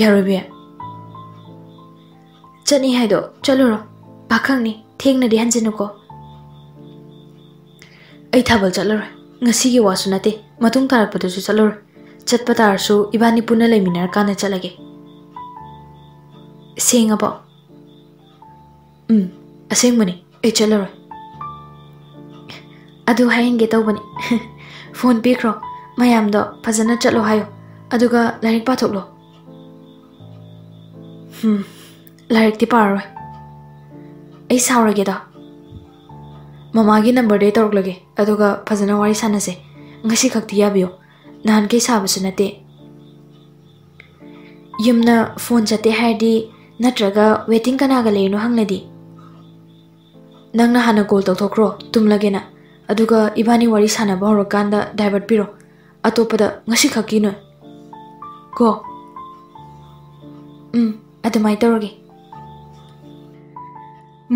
Speaker 1: ꯌꯥꯔꯣꯏꯕꯤ ꯆꯠꯅꯤ ꯍꯥꯏꯗꯣ ꯆꯠꯂꯨꯔꯣ ꯄꯥꯈꯪꯅꯤ ꯊꯦꯡꯅꯗꯤ ꯍꯟꯖꯤꯟꯅꯨꯀꯣ ꯑꯩ ꯊꯥꯕꯜ ꯆꯠꯂꯔꯣꯏ ꯉꯁꯤꯒꯤ ꯋꯥꯁꯨ ꯅꯠꯇꯦ ꯃꯇꯨꯡ ꯇꯥꯔꯛꯄꯗꯁꯨ ꯆꯠꯂꯔꯣꯏ ꯆꯠꯄ ꯇꯥꯔꯁꯨ ꯏꯕꯥꯅꯤ ꯄꯨꯟꯅ ꯂꯩꯃꯤꯟꯅꯔꯀꯥꯟꯗ ꯆꯠꯂꯒꯦ ꯁꯦꯡꯉꯕꯣ ꯎꯝ ꯑꯁꯦꯡꯕꯅꯤ ꯑꯩ ꯆꯠꯂꯔꯣꯏ ꯑꯗꯨ ꯍꯥꯏꯍꯟꯒꯦ ꯇꯧꯕꯅꯤ ꯐꯣꯟ ꯄꯤꯈ꯭ꯔꯣ ꯃꯌꯥꯝꯗꯣ ꯐꯖꯅ ꯆꯠꯂꯣ ꯍꯥꯏꯌꯣ ꯑꯗꯨꯒ ꯂꯥꯏꯔꯤꯛ ꯄꯥꯊꯣꯛꯂꯣ ꯍꯨꯝ ꯂꯥꯏꯔꯤꯛꯇꯤ ꯄꯥꯔꯔꯣꯏ ꯑꯩ ꯁꯥꯎꯔꯒꯦꯗ ꯃꯃꯥꯒꯤ ꯅꯝꯕꯔꯗꯩ ꯇꯧꯔꯛꯂꯒꯦ ꯑꯗꯨꯒ ꯐꯖꯅ ꯋꯥꯔꯤ ꯁꯥꯟꯅꯁꯦ ꯉꯁꯤ ꯈꯛꯇꯤ ꯌꯥꯕꯤꯌꯨ ꯅꯍꯥꯟꯈꯩ ꯁꯥꯕꯁꯨ ꯅꯠꯇꯦ ꯌꯨꯝꯅ ꯐꯣꯟ ꯆꯠꯇꯦ ꯍꯥꯏꯔꯗꯤ ꯅꯠꯇ꯭ꯔꯒ ꯋꯦꯇꯤꯡ ꯀꯅꯥꯒ ꯂꯩꯔꯤꯅꯣ ꯍꯪꯂꯗꯤ nang na hana call tawthok ro tumlage na aduga ibani wari sana ba hor kan da divert piro atopa da ngasi khaki no go um adamai tawrage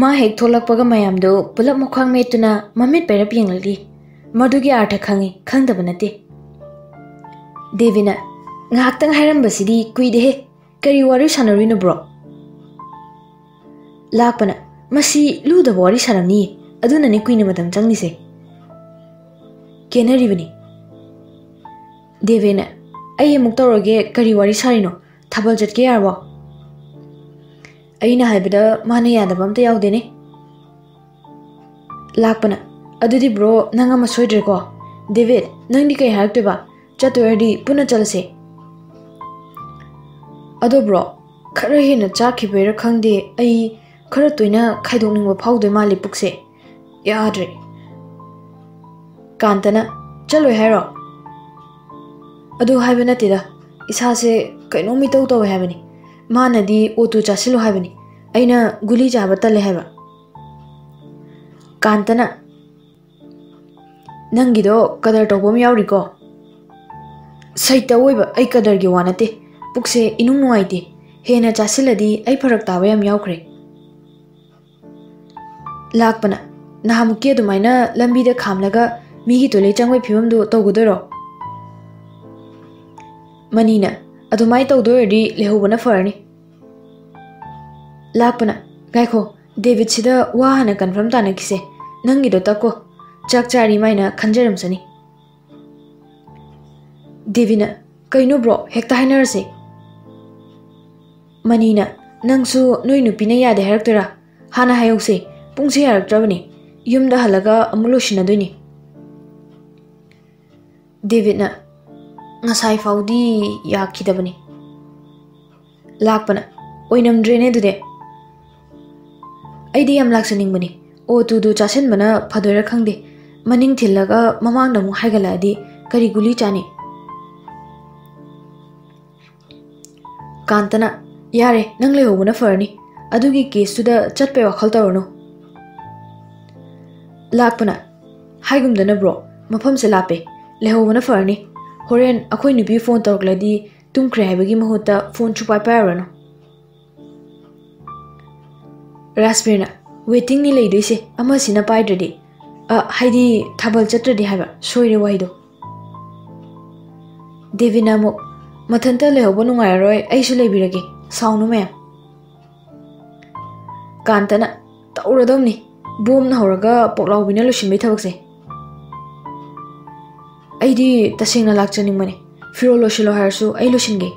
Speaker 1: ma hek tholak paga mayam do pulap mukhang me tuna mamit perap yenglagi madugi artha khangi khangda banate devina ngaktang hairam basidi kuide kari wari sanarino bro lakpana masi luda wari sanamni aduna ni kuina matam changni se kenaribani devena ai amuk tawrage kari wari sarino thabal jatke yarbo ꯑꯩꯅ ꯍꯥꯏꯕꯗ ꯃꯥꯅ ꯌꯥꯗꯕ ꯑꯝꯇ ꯌꯥꯎꯗꯦꯅꯦ ꯂꯥꯛꯄꯅ ꯑꯗꯨꯗꯤ ꯕ꯭ꯔꯣ ꯅꯪ ꯑꯃ ꯁꯣꯏꯗ꯭ꯔꯦꯀꯣ ꯗꯦꯕꯤꯠ ꯅꯪꯗꯤ ꯀꯩ ꯍꯥꯏꯔꯛꯇꯣꯏꯕ ꯆꯠꯇꯣꯏꯔꯗꯤ ꯄꯨꯟꯅ ꯆꯠꯂꯁꯦ ꯑꯗꯣ ꯕ꯭ꯔꯣ ꯈꯔ ꯍꯦꯟꯅ ꯆꯥꯈꯤꯕꯩꯔꯥ ꯈꯪꯗꯦ ꯑꯩ खर तुना खाइदोनिंगबा फाउद मालि पुकसे याद्रे कांतना चलो हायरो अब हायबे इसे कई कैनोमि तौ तौ हायबनि गुली चाब तल है कांतना नंगद कदर तौबम सही सैता कदर की कदरगी वानते पुकसे इनुंग नुआइते हेना फरक ꯂꯥꯛꯄꯅ ꯅꯍꯥꯟꯃꯨꯛꯀꯤ ꯑꯗꯨꯃꯥꯏꯅ ꯂꯝꯕꯤꯗ ꯈꯥꯝꯂꯒ ꯃꯤꯒꯤ ꯇꯣꯏꯂꯦꯠ ꯆꯪꯕꯩ ꯐꯤꯕꯝꯗꯨ ꯇꯧꯒꯗꯣꯏꯔꯣ ꯃꯅꯤꯅ ꯑꯗꯨꯃꯥꯏꯅ ꯇꯧꯗꯣꯏꯔꯗꯤ ꯂꯩꯍꯧꯕꯅ ꯐꯔꯅꯤ ꯂꯥꯛꯄꯅ ꯉꯥꯏꯈꯣ ꯗꯦꯕꯤꯠꯁꯤꯗ ꯋꯥ ꯍꯥꯟꯅ ꯀꯟꯐꯥꯔꯝ ꯇꯥꯅꯈꯤꯁꯦ ꯅꯪꯒꯤꯗꯣ ꯇꯛꯀꯣ ꯆꯥꯛ ꯆꯥꯔꯤ ꯃꯥꯏꯅ ꯈꯟꯖꯔꯝꯁꯅꯤ ꯗꯦꯕꯤꯅ ꯀꯩꯅꯣ ꯕ꯭ꯔꯣ ꯍꯦꯛꯇ ꯍꯥꯏꯅꯔꯁꯦ ꯃꯅꯤꯅ ꯅꯪꯁꯨ ꯅꯣꯏ ꯅꯨꯄꯤꯅ ꯌꯥꯗꯦ ꯍꯥꯏꯔꯛꯇꯣꯏꯔꯥ ꯍꯥꯟꯅ ꯍꯥꯏꯍꯧꯁꯦ ꯄꯨꯡꯁꯦ ꯌꯥꯔꯛꯇ꯭ꯔꯕꯅꯤ ꯌꯨꯝꯗ ꯍꯜꯂꯒ ꯑꯃꯨꯛ ꯂꯣꯏꯁꯤꯟꯅꯗꯣꯏꯅꯤ ꯗꯦꯕꯤꯠꯅ ꯉꯁꯥꯏ ꯐꯥꯎꯗꯤ ꯌꯥꯈꯤꯗꯕꯅꯤ ꯂꯥꯛꯄꯅ ꯑꯣꯏꯅꯝꯗ꯭ꯔꯦꯅꯦ ꯑꯗꯨꯗꯤ ꯑꯩꯗꯤ ꯌꯥꯝ ꯂꯥꯛꯆꯅꯤꯡꯕꯅꯤ ꯑꯣ ꯇꯨꯗꯨ ꯆꯥꯁꯤꯟꯕꯅ ꯐꯗꯣꯏꯔꯥ ꯈꯪꯗꯦ ꯃꯅꯤꯡ ꯊꯤꯜꯂꯒ ꯃꯃꯥꯡꯗ ꯑꯃꯨꯛ ꯍꯥꯏꯒꯠꯂꯛꯑꯗꯤ ꯀꯔꯤ ꯒꯨꯂꯤ ꯆꯥꯅꯤ ꯀꯥꯟꯇꯅ ꯌꯥꯔꯦ ꯅꯪ ꯂꯩꯍꯧꯕꯅ ꯐꯔꯅꯤ ꯑꯗꯨꯒꯤ ꯀꯦꯁꯇꯨꯗ ꯆꯠꯄꯩ ꯋꯥꯈꯜ ꯇꯧꯔꯅꯨ ꯂꯥꯛꯄꯅ ꯍꯥꯏꯒꯨꯝꯗꯅ ꯕ꯭ꯔꯣ ꯃꯐꯝꯁꯦ ꯂꯥꯞꯄꯦ ꯂꯩꯍꯧꯕꯅ ꯐꯔꯅꯤ ꯍꯣꯔꯦꯟ ꯑꯩꯈꯣꯏ ꯅꯨꯄꯤ ꯐꯣꯟ ꯇꯧꯔꯛꯂꯗꯤ ꯇꯨꯝꯈ꯭ꯔꯦ ꯍꯥꯏꯕꯒꯤ ꯃꯍꯨꯠꯇ ꯐꯣꯟ ꯁꯨꯄꯥꯏ ꯄꯥꯏꯔꯨꯔꯅꯨ ꯔꯥꯁꯕꯤꯔꯅ ꯋꯦꯇꯤꯡꯅꯤ ꯂꯩꯗꯣꯏꯁꯦ ꯑꯃꯁꯤꯅ ꯄꯥꯏꯗ꯭ꯔꯗꯤ ꯍꯥꯏꯗꯤ ꯊꯥꯕꯜ ꯆꯠꯇ꯭ꯔꯗꯤ ꯍꯥꯏꯕ ꯁꯣꯏꯔꯦ ꯋꯥꯍꯩꯗꯣ ꯗꯦꯕꯤꯅ ꯑꯃꯨꯛ ꯃꯊꯟꯇ ꯂꯩꯍꯧꯕ ꯅꯨꯡꯉꯥꯏꯔꯔꯣꯏ ꯑꯩꯁꯨ ꯂꯩꯕꯤꯔꯒꯦ ꯁꯥꯎꯅꯨ ꯃꯌꯥꯝ ꯀꯥꯟꯇꯅ ꯇꯧꯔꯗꯧꯅꯤ ꯕꯣꯝꯅ ꯍꯧꯔꯒ ꯄꯣꯛꯂꯥꯎꯕꯤꯅ ꯂꯣꯏꯁꯤꯟꯕꯩ ꯊꯕꯛꯁꯦ ꯑꯩꯗꯤ ꯇꯁꯦꯡꯅ ꯂꯥꯛꯆꯅꯤꯡꯕꯅꯦ ꯐꯤꯔꯣꯜ ꯂꯣꯏꯁꯤꯜꯂꯣ ꯍꯥꯏꯔꯁꯨ ꯑꯩ ꯂꯣꯏꯁꯤꯟꯒꯦ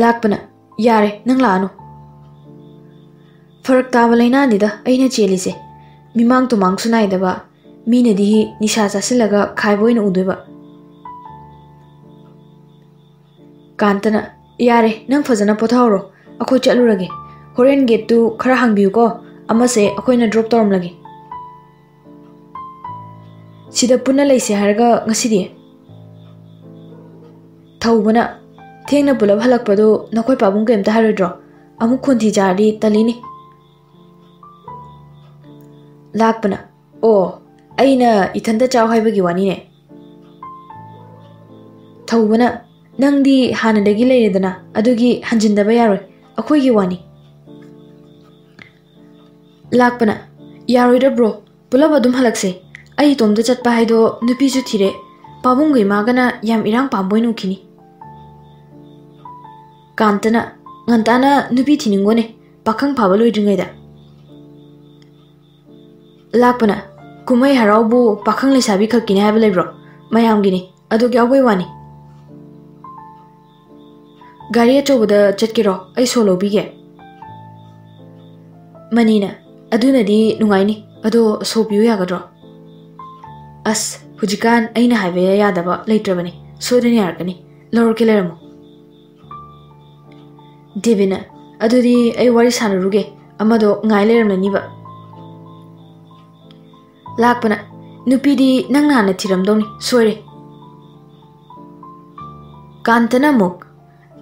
Speaker 1: ꯂꯥꯛꯄꯅ ꯌꯥꯔꯦ ꯅꯪ ꯂꯥꯛꯑꯅꯨ ꯐꯔꯛ ꯇꯥꯕ ꯂꯩꯅꯥꯅꯤꯗ ꯑꯩꯅ ꯆꯦꯜꯂꯤꯁꯦ ꯃꯤꯃꯥꯡ ꯇꯨꯃꯥꯡꯁꯨ ꯅꯥꯏꯗꯕ ꯃꯤꯅꯗꯤ ꯅꯤꯁꯥ ꯆꯥꯁꯤꯜꯂꯒ ꯈꯥꯏꯕ ꯑꯣꯏꯅ ꯎꯗꯣꯏꯕ ꯀꯥꯟꯇꯅ ꯌꯥꯔꯦ ꯅꯪ ꯐꯖꯅ ꯄꯣꯊꯥꯍꯧꯔꯣ ꯑꯩꯈꯣꯏ ꯆꯠꯂꯨꯔꯒꯦ Korean gate tu khara hangbiu ko ama se akhoi na drop torum lagi sida puna lai se harga ngasi di. Thau bana theng na bulab halak pado nakhoi pabung kem ta har dro. Amu khun thi ja ri tali ni. Lak bana o aina ithanda chaw hai bagi wani ne. Thau bana nang di hanadagi lai dana adugi hanjin da ba yaroi akhoi gi wani ꯂꯥꯛꯄꯅ ꯌꯥꯔꯣꯏꯗ꯭ꯔ ꯕ꯭ꯔꯣ ꯄꯨꯂꯞ ꯑꯗꯨꯝ ꯍꯜꯂꯛꯁꯦ ꯑꯩ ꯏꯇꯣꯝꯇ ꯆꯠꯄ ꯍꯥꯏꯗꯣ ꯅꯨꯄꯤꯁꯨ ꯊꯤꯔꯦ ꯄꯥꯕꯨꯡꯒ ꯏꯃꯥꯒꯅ ꯌꯥꯝ ꯏꯔꯥꯡ ꯄꯥꯝꯕ ꯑꯣꯏꯅ ꯎꯈꯤꯅꯤ ꯀꯥꯟꯇꯅ ꯉꯟꯇꯥꯅ ꯅꯨꯄꯤ ꯊꯤꯅꯤꯡꯒꯣꯅꯦ ꯄꯥꯈꯪ ꯐꯥꯕ ꯂꯣꯏꯗ꯭ꯔꯤꯉꯩꯗ ꯂꯥꯛꯄꯅ ꯀꯨꯝꯍꯩ ꯍꯔꯥꯎꯕꯨ ꯄꯥꯈꯪ ꯂꯩꯁꯥꯕꯤ ꯈꯛꯀꯤꯅꯤ ꯍꯥꯏꯕ ꯂꯩꯕ꯭ꯔꯣ ꯃꯌꯥꯝꯒꯤꯅꯤ ꯑꯗꯨꯒꯤ ꯌꯥꯎꯕꯩ ꯋꯥꯅꯤ ꯒꯥꯔꯤ ꯑꯆꯧꯕꯗ ꯆꯠꯀꯦꯔꯣ ꯑꯩ ꯁꯣ ꯂꯧꯕꯤꯒꯦ ꯃꯅꯤꯅ ꯑꯗꯨꯅꯗꯤ ꯅꯨꯡꯉꯥꯏꯅꯤ ꯑꯗꯣ ꯁꯣ ꯄꯤꯌꯨ ꯌꯥꯒꯗ꯭ꯔꯣ ꯑꯁ ꯍꯧꯖꯤꯛꯀꯥꯟ ꯑꯩꯅ ꯍꯥꯏꯕ ꯌꯥꯗꯕ ꯂꯩꯇ꯭ꯔꯕꯅꯤ ꯁꯣꯏꯗꯅ ꯌꯥꯔꯛꯀꯅꯤ ꯂꯧꯔꯛꯀꯦ ꯂꯩꯔꯝꯃꯣ ꯗꯦꯕꯤꯅ ꯑꯗꯨꯗꯤ ꯑꯩ ꯋꯥꯔꯤ ꯁꯥꯟꯅꯔꯨꯒꯦ ꯑꯃꯗꯣ ꯉꯥꯏ ꯂꯩꯔꯝꯂꯅꯤꯕ ꯂꯥꯛꯄꯅ ꯅꯨꯄꯤꯗꯤ ꯅꯪꯅ ꯍꯥꯟꯅ ꯊꯤꯔꯝꯗꯧꯅꯤ ꯁꯣꯏꯔꯦ ꯀꯥꯟꯇꯅ ꯑꯃꯨꯛ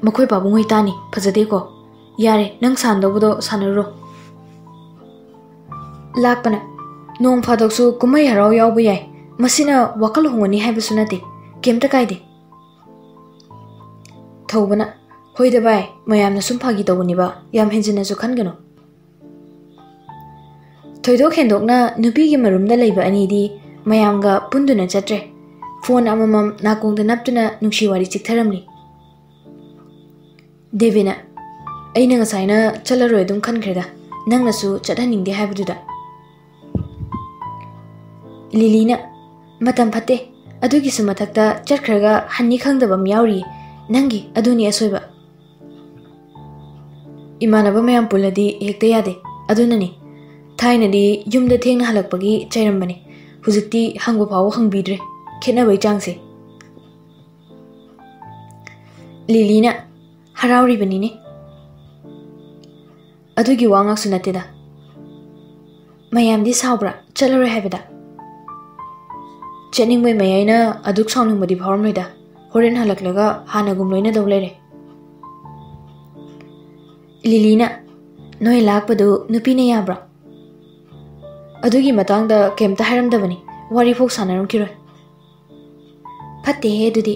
Speaker 1: ꯃꯈꯣꯏ ꯄꯥꯕꯨꯡ ꯍꯣꯏ ꯇꯥꯅꯤ ꯐꯖꯗꯦꯀꯣ ꯌꯥꯔꯦ ꯅꯪ ꯁꯥꯟꯗꯧꯕꯗꯣ ꯁꯥꯟꯅꯔꯨꯔꯣ ꯂꯥꯛꯄꯅ ꯅꯣꯡ ꯐꯥꯗꯣꯛꯁꯨ ꯀꯨꯝꯍꯩ ꯍꯔꯥꯎ ꯌꯥꯎꯕ ꯌꯥꯏ ꯃꯁꯤꯅ ꯋꯥꯈꯜ ꯍꯣꯡꯒꯅꯤ ꯍꯥꯏꯕꯁꯨ ꯅꯠꯇꯦ ꯀꯩꯝꯇ ꯀꯥꯏꯗꯦ ꯊꯧꯕꯅ ꯍꯣꯏꯗ ꯚꯥꯏ ꯃꯌꯥꯝꯅ ꯁꯨꯝ ꯐꯥꯒꯤ ꯇꯧꯕꯅꯤꯕ ꯌꯥꯝ ꯍꯦꯟꯖꯤꯟꯅꯁꯨ ꯈꯟꯒꯅꯨ ꯊꯣꯏꯗꯣꯛ ꯍꯦꯟꯗꯣꯛꯅ ꯅꯨꯄꯤꯒꯤ ꯃꯔꯨꯝꯗ ꯂꯩꯕ ꯑꯅꯤꯗꯤ ꯃꯌꯥꯝꯒ ꯄꯨꯟꯗꯨꯅ ꯆꯠꯇ꯭ꯔꯦ ꯐꯣꯟ ꯑꯃꯃꯝ ꯅꯥꯀꯣꯡꯗ ꯅꯞꯇꯨꯅ ꯅꯨꯡꯁꯤ ꯋꯥꯔꯤ ꯆꯤꯛꯊꯔꯝꯂꯤ ꯗꯦꯕꯤꯅ ꯑꯩꯅ ꯉꯁꯥꯏꯅ ꯆꯠꯂꯔꯣꯏ ꯑꯗꯨꯝ ꯈꯟꯈ꯭ꯔꯦꯗ ꯅꯪꯅꯁꯨ ꯆꯠꯍꯟꯅꯤꯡꯗꯦ ꯍꯥꯏꯕꯗꯨꯗ ꯂꯤꯂꯤꯅ ꯃꯇꯝ ꯐꯠꯇꯦ ꯑꯗꯨꯒꯤꯁꯨ ꯃꯊꯛꯇ ꯆꯠꯈ꯭ꯔꯒ ꯍꯟꯅꯤ ꯈꯪꯗꯕ ꯑꯃ ꯌꯥꯎꯔꯤꯌꯦ ꯅꯪꯒꯤ ꯑꯗꯨꯅꯤ ꯑꯁꯣꯏꯕ ꯏꯃꯥꯟꯅꯕ ꯃꯌꯥꯝ ꯄꯨꯜꯂꯗꯤ ꯍꯦꯛꯇ ꯌꯥꯗꯦ ꯑꯗꯨꯅꯅꯤ ꯊꯥꯏꯅꯗꯤ ꯌꯨꯝꯗ ꯊꯦꯡꯅ ꯍꯜꯂꯛꯄꯒꯤ ꯆꯩꯔꯝꯕꯅꯤ ꯍꯧꯖꯤꯛꯇꯤ ꯍꯪꯕ ꯐꯥꯎꯕ ꯍꯪꯕꯤꯗ꯭ꯔꯦ ꯈꯦꯠꯅꯕꯩ ꯆꯥꯡꯁꯦ ꯂꯤꯂꯤꯅ ꯍꯔꯥꯎꯔꯤꯕꯅꯤꯅꯦ ꯑꯗꯨꯒꯤ ꯋꯥ ꯉꯥꯛꯁꯨ ꯅꯠꯇꯦꯗ ꯃꯌꯥꯝꯗꯤ ꯁꯥꯎꯕ꯭ꯔꯥ ꯆꯠꯂꯔꯣꯏ ꯍꯥꯏꯕꯗ ꯆꯠꯅꯤꯡꯕꯩ ꯃꯌꯥꯏꯅ ꯑꯗꯨꯛ ꯁꯥꯎꯅꯤꯡꯕꯗꯤ ꯐꯥꯎꯔꯝꯂꯣꯏꯗ ꯍꯣꯔꯦꯟ ꯍꯜꯂꯛꯂꯒ ꯍꯥꯟꯅꯒꯨꯝ ꯂꯣꯏꯅꯗꯧ ꯂꯩꯔꯦ ꯂꯤꯂꯤꯅ ꯅꯣꯏ ꯂꯥꯛꯄꯗꯨ ꯅꯨꯄꯤꯅ ꯌꯥꯕ꯭ꯔꯣ ꯑꯗꯨꯒꯤ ꯃꯇꯥꯡꯗ ꯀꯩꯝꯇ ꯍꯥꯏꯔꯝꯗꯕꯅꯤ ꯋꯥꯔꯤꯐꯥꯎ ꯁꯥꯟꯅꯔꯝꯈꯤꯔꯣꯏ ꯐꯠꯇꯦꯍꯦ ꯑꯗꯨꯗꯤ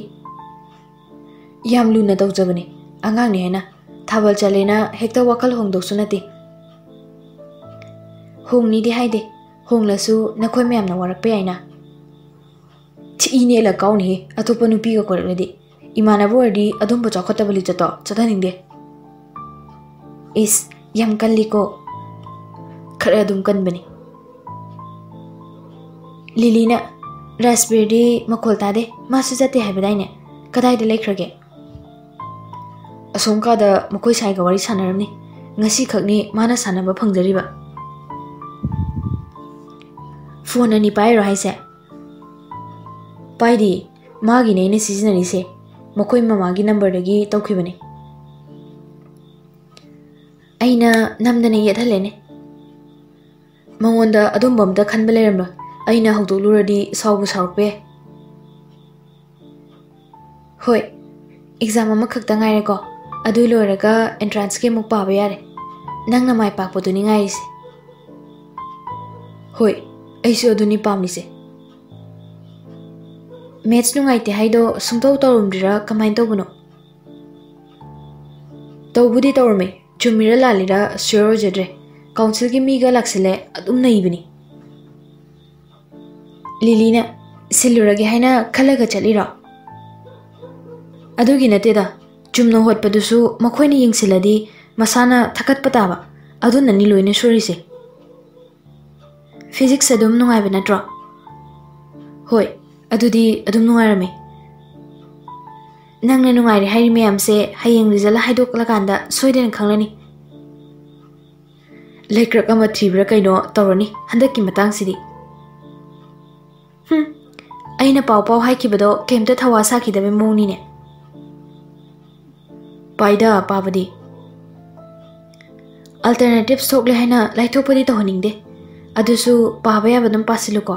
Speaker 1: ꯌꯥꯝ ꯂꯨꯅ ꯇꯧꯖꯕꯅꯤ ꯑꯉꯥꯡꯅꯤ ꯍꯥꯏꯅ ꯊꯥꯕꯜ ꯆꯠꯂꯦꯅ ꯍꯦꯛꯇ ꯋꯥꯈꯜ ꯍꯣꯡꯗꯧꯁꯨ ꯅꯠꯇꯦ ꯍꯣꯡꯅꯤꯗꯤ ꯍꯥꯏꯗꯦ ꯍꯣꯡꯂꯁꯨ ꯅꯈꯣꯏ ꯃꯌꯥꯝꯅ ꯋꯥꯔꯛꯄ ꯌꯥꯏꯅ ꯊꯤ ꯅꯦꯜꯂ ꯀꯥꯎꯅꯤꯍꯦ ꯑꯇꯣꯞꯄ ꯅꯨꯄꯤꯒ ꯀꯣꯏꯔꯛꯂꯗꯤ ꯏꯃꯥꯟꯅꯕ ꯑꯣꯏꯔꯗꯤ ꯑꯗꯨꯝꯕ ꯆꯥꯎꯈꯠꯇꯕ ꯂꯤꯆꯠꯇꯣ ꯆꯠꯍꯟꯅꯤꯡꯗꯦ ꯏꯁ ꯌꯥꯝ ꯀꯜꯂꯤꯀꯣ ꯈꯔ ꯑꯗꯨꯝ ꯀꯟꯕꯅꯤ ꯂꯤꯂꯤꯅ ꯔꯥꯁꯕꯤꯔꯗꯤ ꯃꯈꯣꯜ ꯇꯥꯗꯦ ꯃꯥꯁꯨ ꯆꯠꯇꯦ ꯍꯥꯏꯕꯗꯥꯏꯅꯦ ꯀꯗꯥꯏꯗ ꯂꯩꯈ꯭ꯔꯒꯦ ꯑꯁꯣꯝ ꯀꯥꯗ ꯃꯈꯣꯏ ꯁꯥꯏꯒ ꯋꯥꯔꯤ ꯁꯥꯟꯅꯔꯝꯅꯤ ꯉꯁꯤ ꯈꯛꯅꯤ ꯃꯥꯅ ꯁꯥꯟꯅꯕ ꯐꯪꯖꯔꯤꯕ ꯐꯣꯟ ꯑꯅꯤ ꯄꯥꯏꯔꯣ ꯍꯥꯏꯁꯦ ꯄꯥꯏꯗꯤ ꯃꯥꯒꯤꯅꯦ ꯑꯩꯅ ꯁꯤꯖꯤꯟꯅꯔꯤꯁꯦ ꯃꯈꯣꯏ ꯃꯃꯥꯒꯤ ꯅꯝꯕꯔꯗꯒꯤ ꯇꯧꯈꯤꯕꯅꯦ ꯑꯩꯅ ꯅꯝꯗꯅ ꯌꯦꯠꯍꯜꯂꯦꯅꯦ ꯃꯉꯣꯟꯗ ꯑꯗꯨꯝꯕ ꯑꯝꯇ ꯈꯟꯕ ꯂꯩꯔꯝꯂꯣꯏ ꯑꯩꯅ ꯍꯧꯗꯣꯛꯂꯨꯔꯗꯤ ꯁꯥꯎꯕ ꯁꯥꯎꯔꯛꯄ ꯌꯥꯏ ꯍꯣꯏ ꯑꯦꯛꯖꯥꯝ ꯑꯃꯈꯛꯇ ꯉꯥꯏꯔꯦꯀꯣ ꯑꯗꯨ ꯂꯣꯏꯔꯒ ꯑꯦꯟꯇ꯭ꯔꯥꯟꯁꯀꯤ ꯑꯃꯨꯛ ꯄꯥꯕ ꯌꯥꯔꯦ ꯅꯪꯅ ꯃꯥꯏ ꯄꯥꯛꯄꯗꯨꯅꯤ ꯉꯥꯏꯔꯤꯁꯦ ꯍꯣꯏ ꯑꯩꯁꯨ ꯑꯗꯨꯅꯤ ꯄꯥꯝꯂꯤꯁꯦ ꯃꯦꯠꯁ ꯅꯨꯡꯉꯥꯏꯇꯦ ꯍꯥꯏꯗꯣ ꯁꯨꯡꯇꯧ ꯇꯧꯔꯝꯗ꯭ꯔꯤꯔꯥ ꯀꯃꯥꯏꯅ ꯇꯧꯕꯅꯣ ꯇꯧꯕꯨꯗꯤ ꯇꯧꯔꯝꯃꯦ ꯆꯨꯝꯃꯤꯔꯥ ꯂꯥꯜꯂꯤꯔꯥ ꯁꯤꯌꯣꯔ ꯑꯣꯏꯖꯗ꯭ꯔꯦ ꯀꯥꯎꯟꯁꯤꯜꯒꯤ ꯃꯤꯒ ꯂꯥꯛꯁꯤꯜꯂꯦ ꯑꯗꯨꯝ ꯅꯩꯕꯅꯤ ꯂꯤꯂꯤꯅ ꯁꯤꯜꯂꯨꯔꯒꯦ ꯍꯥꯏꯅ ꯈꯜꯂꯒ ꯆꯠꯂꯤꯔꯣ ꯑꯗꯨꯒꯤ ꯅꯠꯇꯦꯗ ꯆꯨꯝꯅ ꯍꯣꯠꯄꯗꯨꯁꯨ ꯃꯈꯣꯏꯅ ꯌꯦꯡꯁꯤꯜꯂꯗꯤ ꯃꯁꯥꯅ ꯊꯀꯠꯄ ꯇꯥꯕ ꯑꯗꯨꯅꯅꯤ ꯂꯣꯏꯅ ꯁꯨꯔꯤꯁꯦ ꯐꯤꯖꯤꯛꯁ ꯑꯗꯨꯝ ꯅꯨꯡꯉꯥꯏꯕ ꯅꯠꯇ꯭ꯔꯣ ꯍꯣꯏ ꯑꯗꯨꯗꯤ ꯑꯗꯨꯝ ꯅꯨꯡꯉꯥꯏꯔꯝꯃꯤ ꯅꯪꯅ ꯅꯨꯡꯉꯥꯏꯔꯦ ꯍꯥꯏꯔꯤ ꯃꯌꯥꯝꯁꯦ ꯍꯌꯦꯡ ꯔꯤꯖꯜ ꯍꯥꯏꯗꯣꯛꯂꯀꯥꯟꯗ ꯁꯣꯏꯗꯅ ꯈꯪꯂꯅꯤ ꯂꯩꯀ꯭ꯔꯛ ꯑꯃ ꯊꯤꯕ꯭ꯔꯥ ꯀꯩꯅꯣ ꯇꯧꯔꯅꯤ ꯍꯟꯗꯛꯀꯤ ꯃꯇꯥꯡꯁꯤꯗꯤ ꯍꯨꯝ ꯑꯩꯅ ꯄꯥꯎ ꯄꯥꯎ ꯍꯥꯏꯈꯤꯕꯗꯣ ꯀꯩꯝꯇ ꯊꯋꯥ ꯁꯥꯈꯤꯗꯕꯩ ꯃꯑꯣꯡꯅꯤꯅꯦ ꯄꯥꯏꯗ ꯄꯥꯕꯗꯤ ꯑꯜꯇꯔꯅꯦꯇꯤꯚꯁ ꯊꯣꯛꯂꯦ ꯍꯥꯏꯅ ꯂꯥꯏꯊꯣꯛꯄꯗꯤ ꯇꯧꯍꯟꯅꯤꯡꯗꯦ ꯑꯗꯨꯁꯨ ꯄꯥꯕ ꯌꯥꯕ ꯑꯗꯨꯝ ꯄꯥꯁꯤꯜꯂꯨꯀꯣ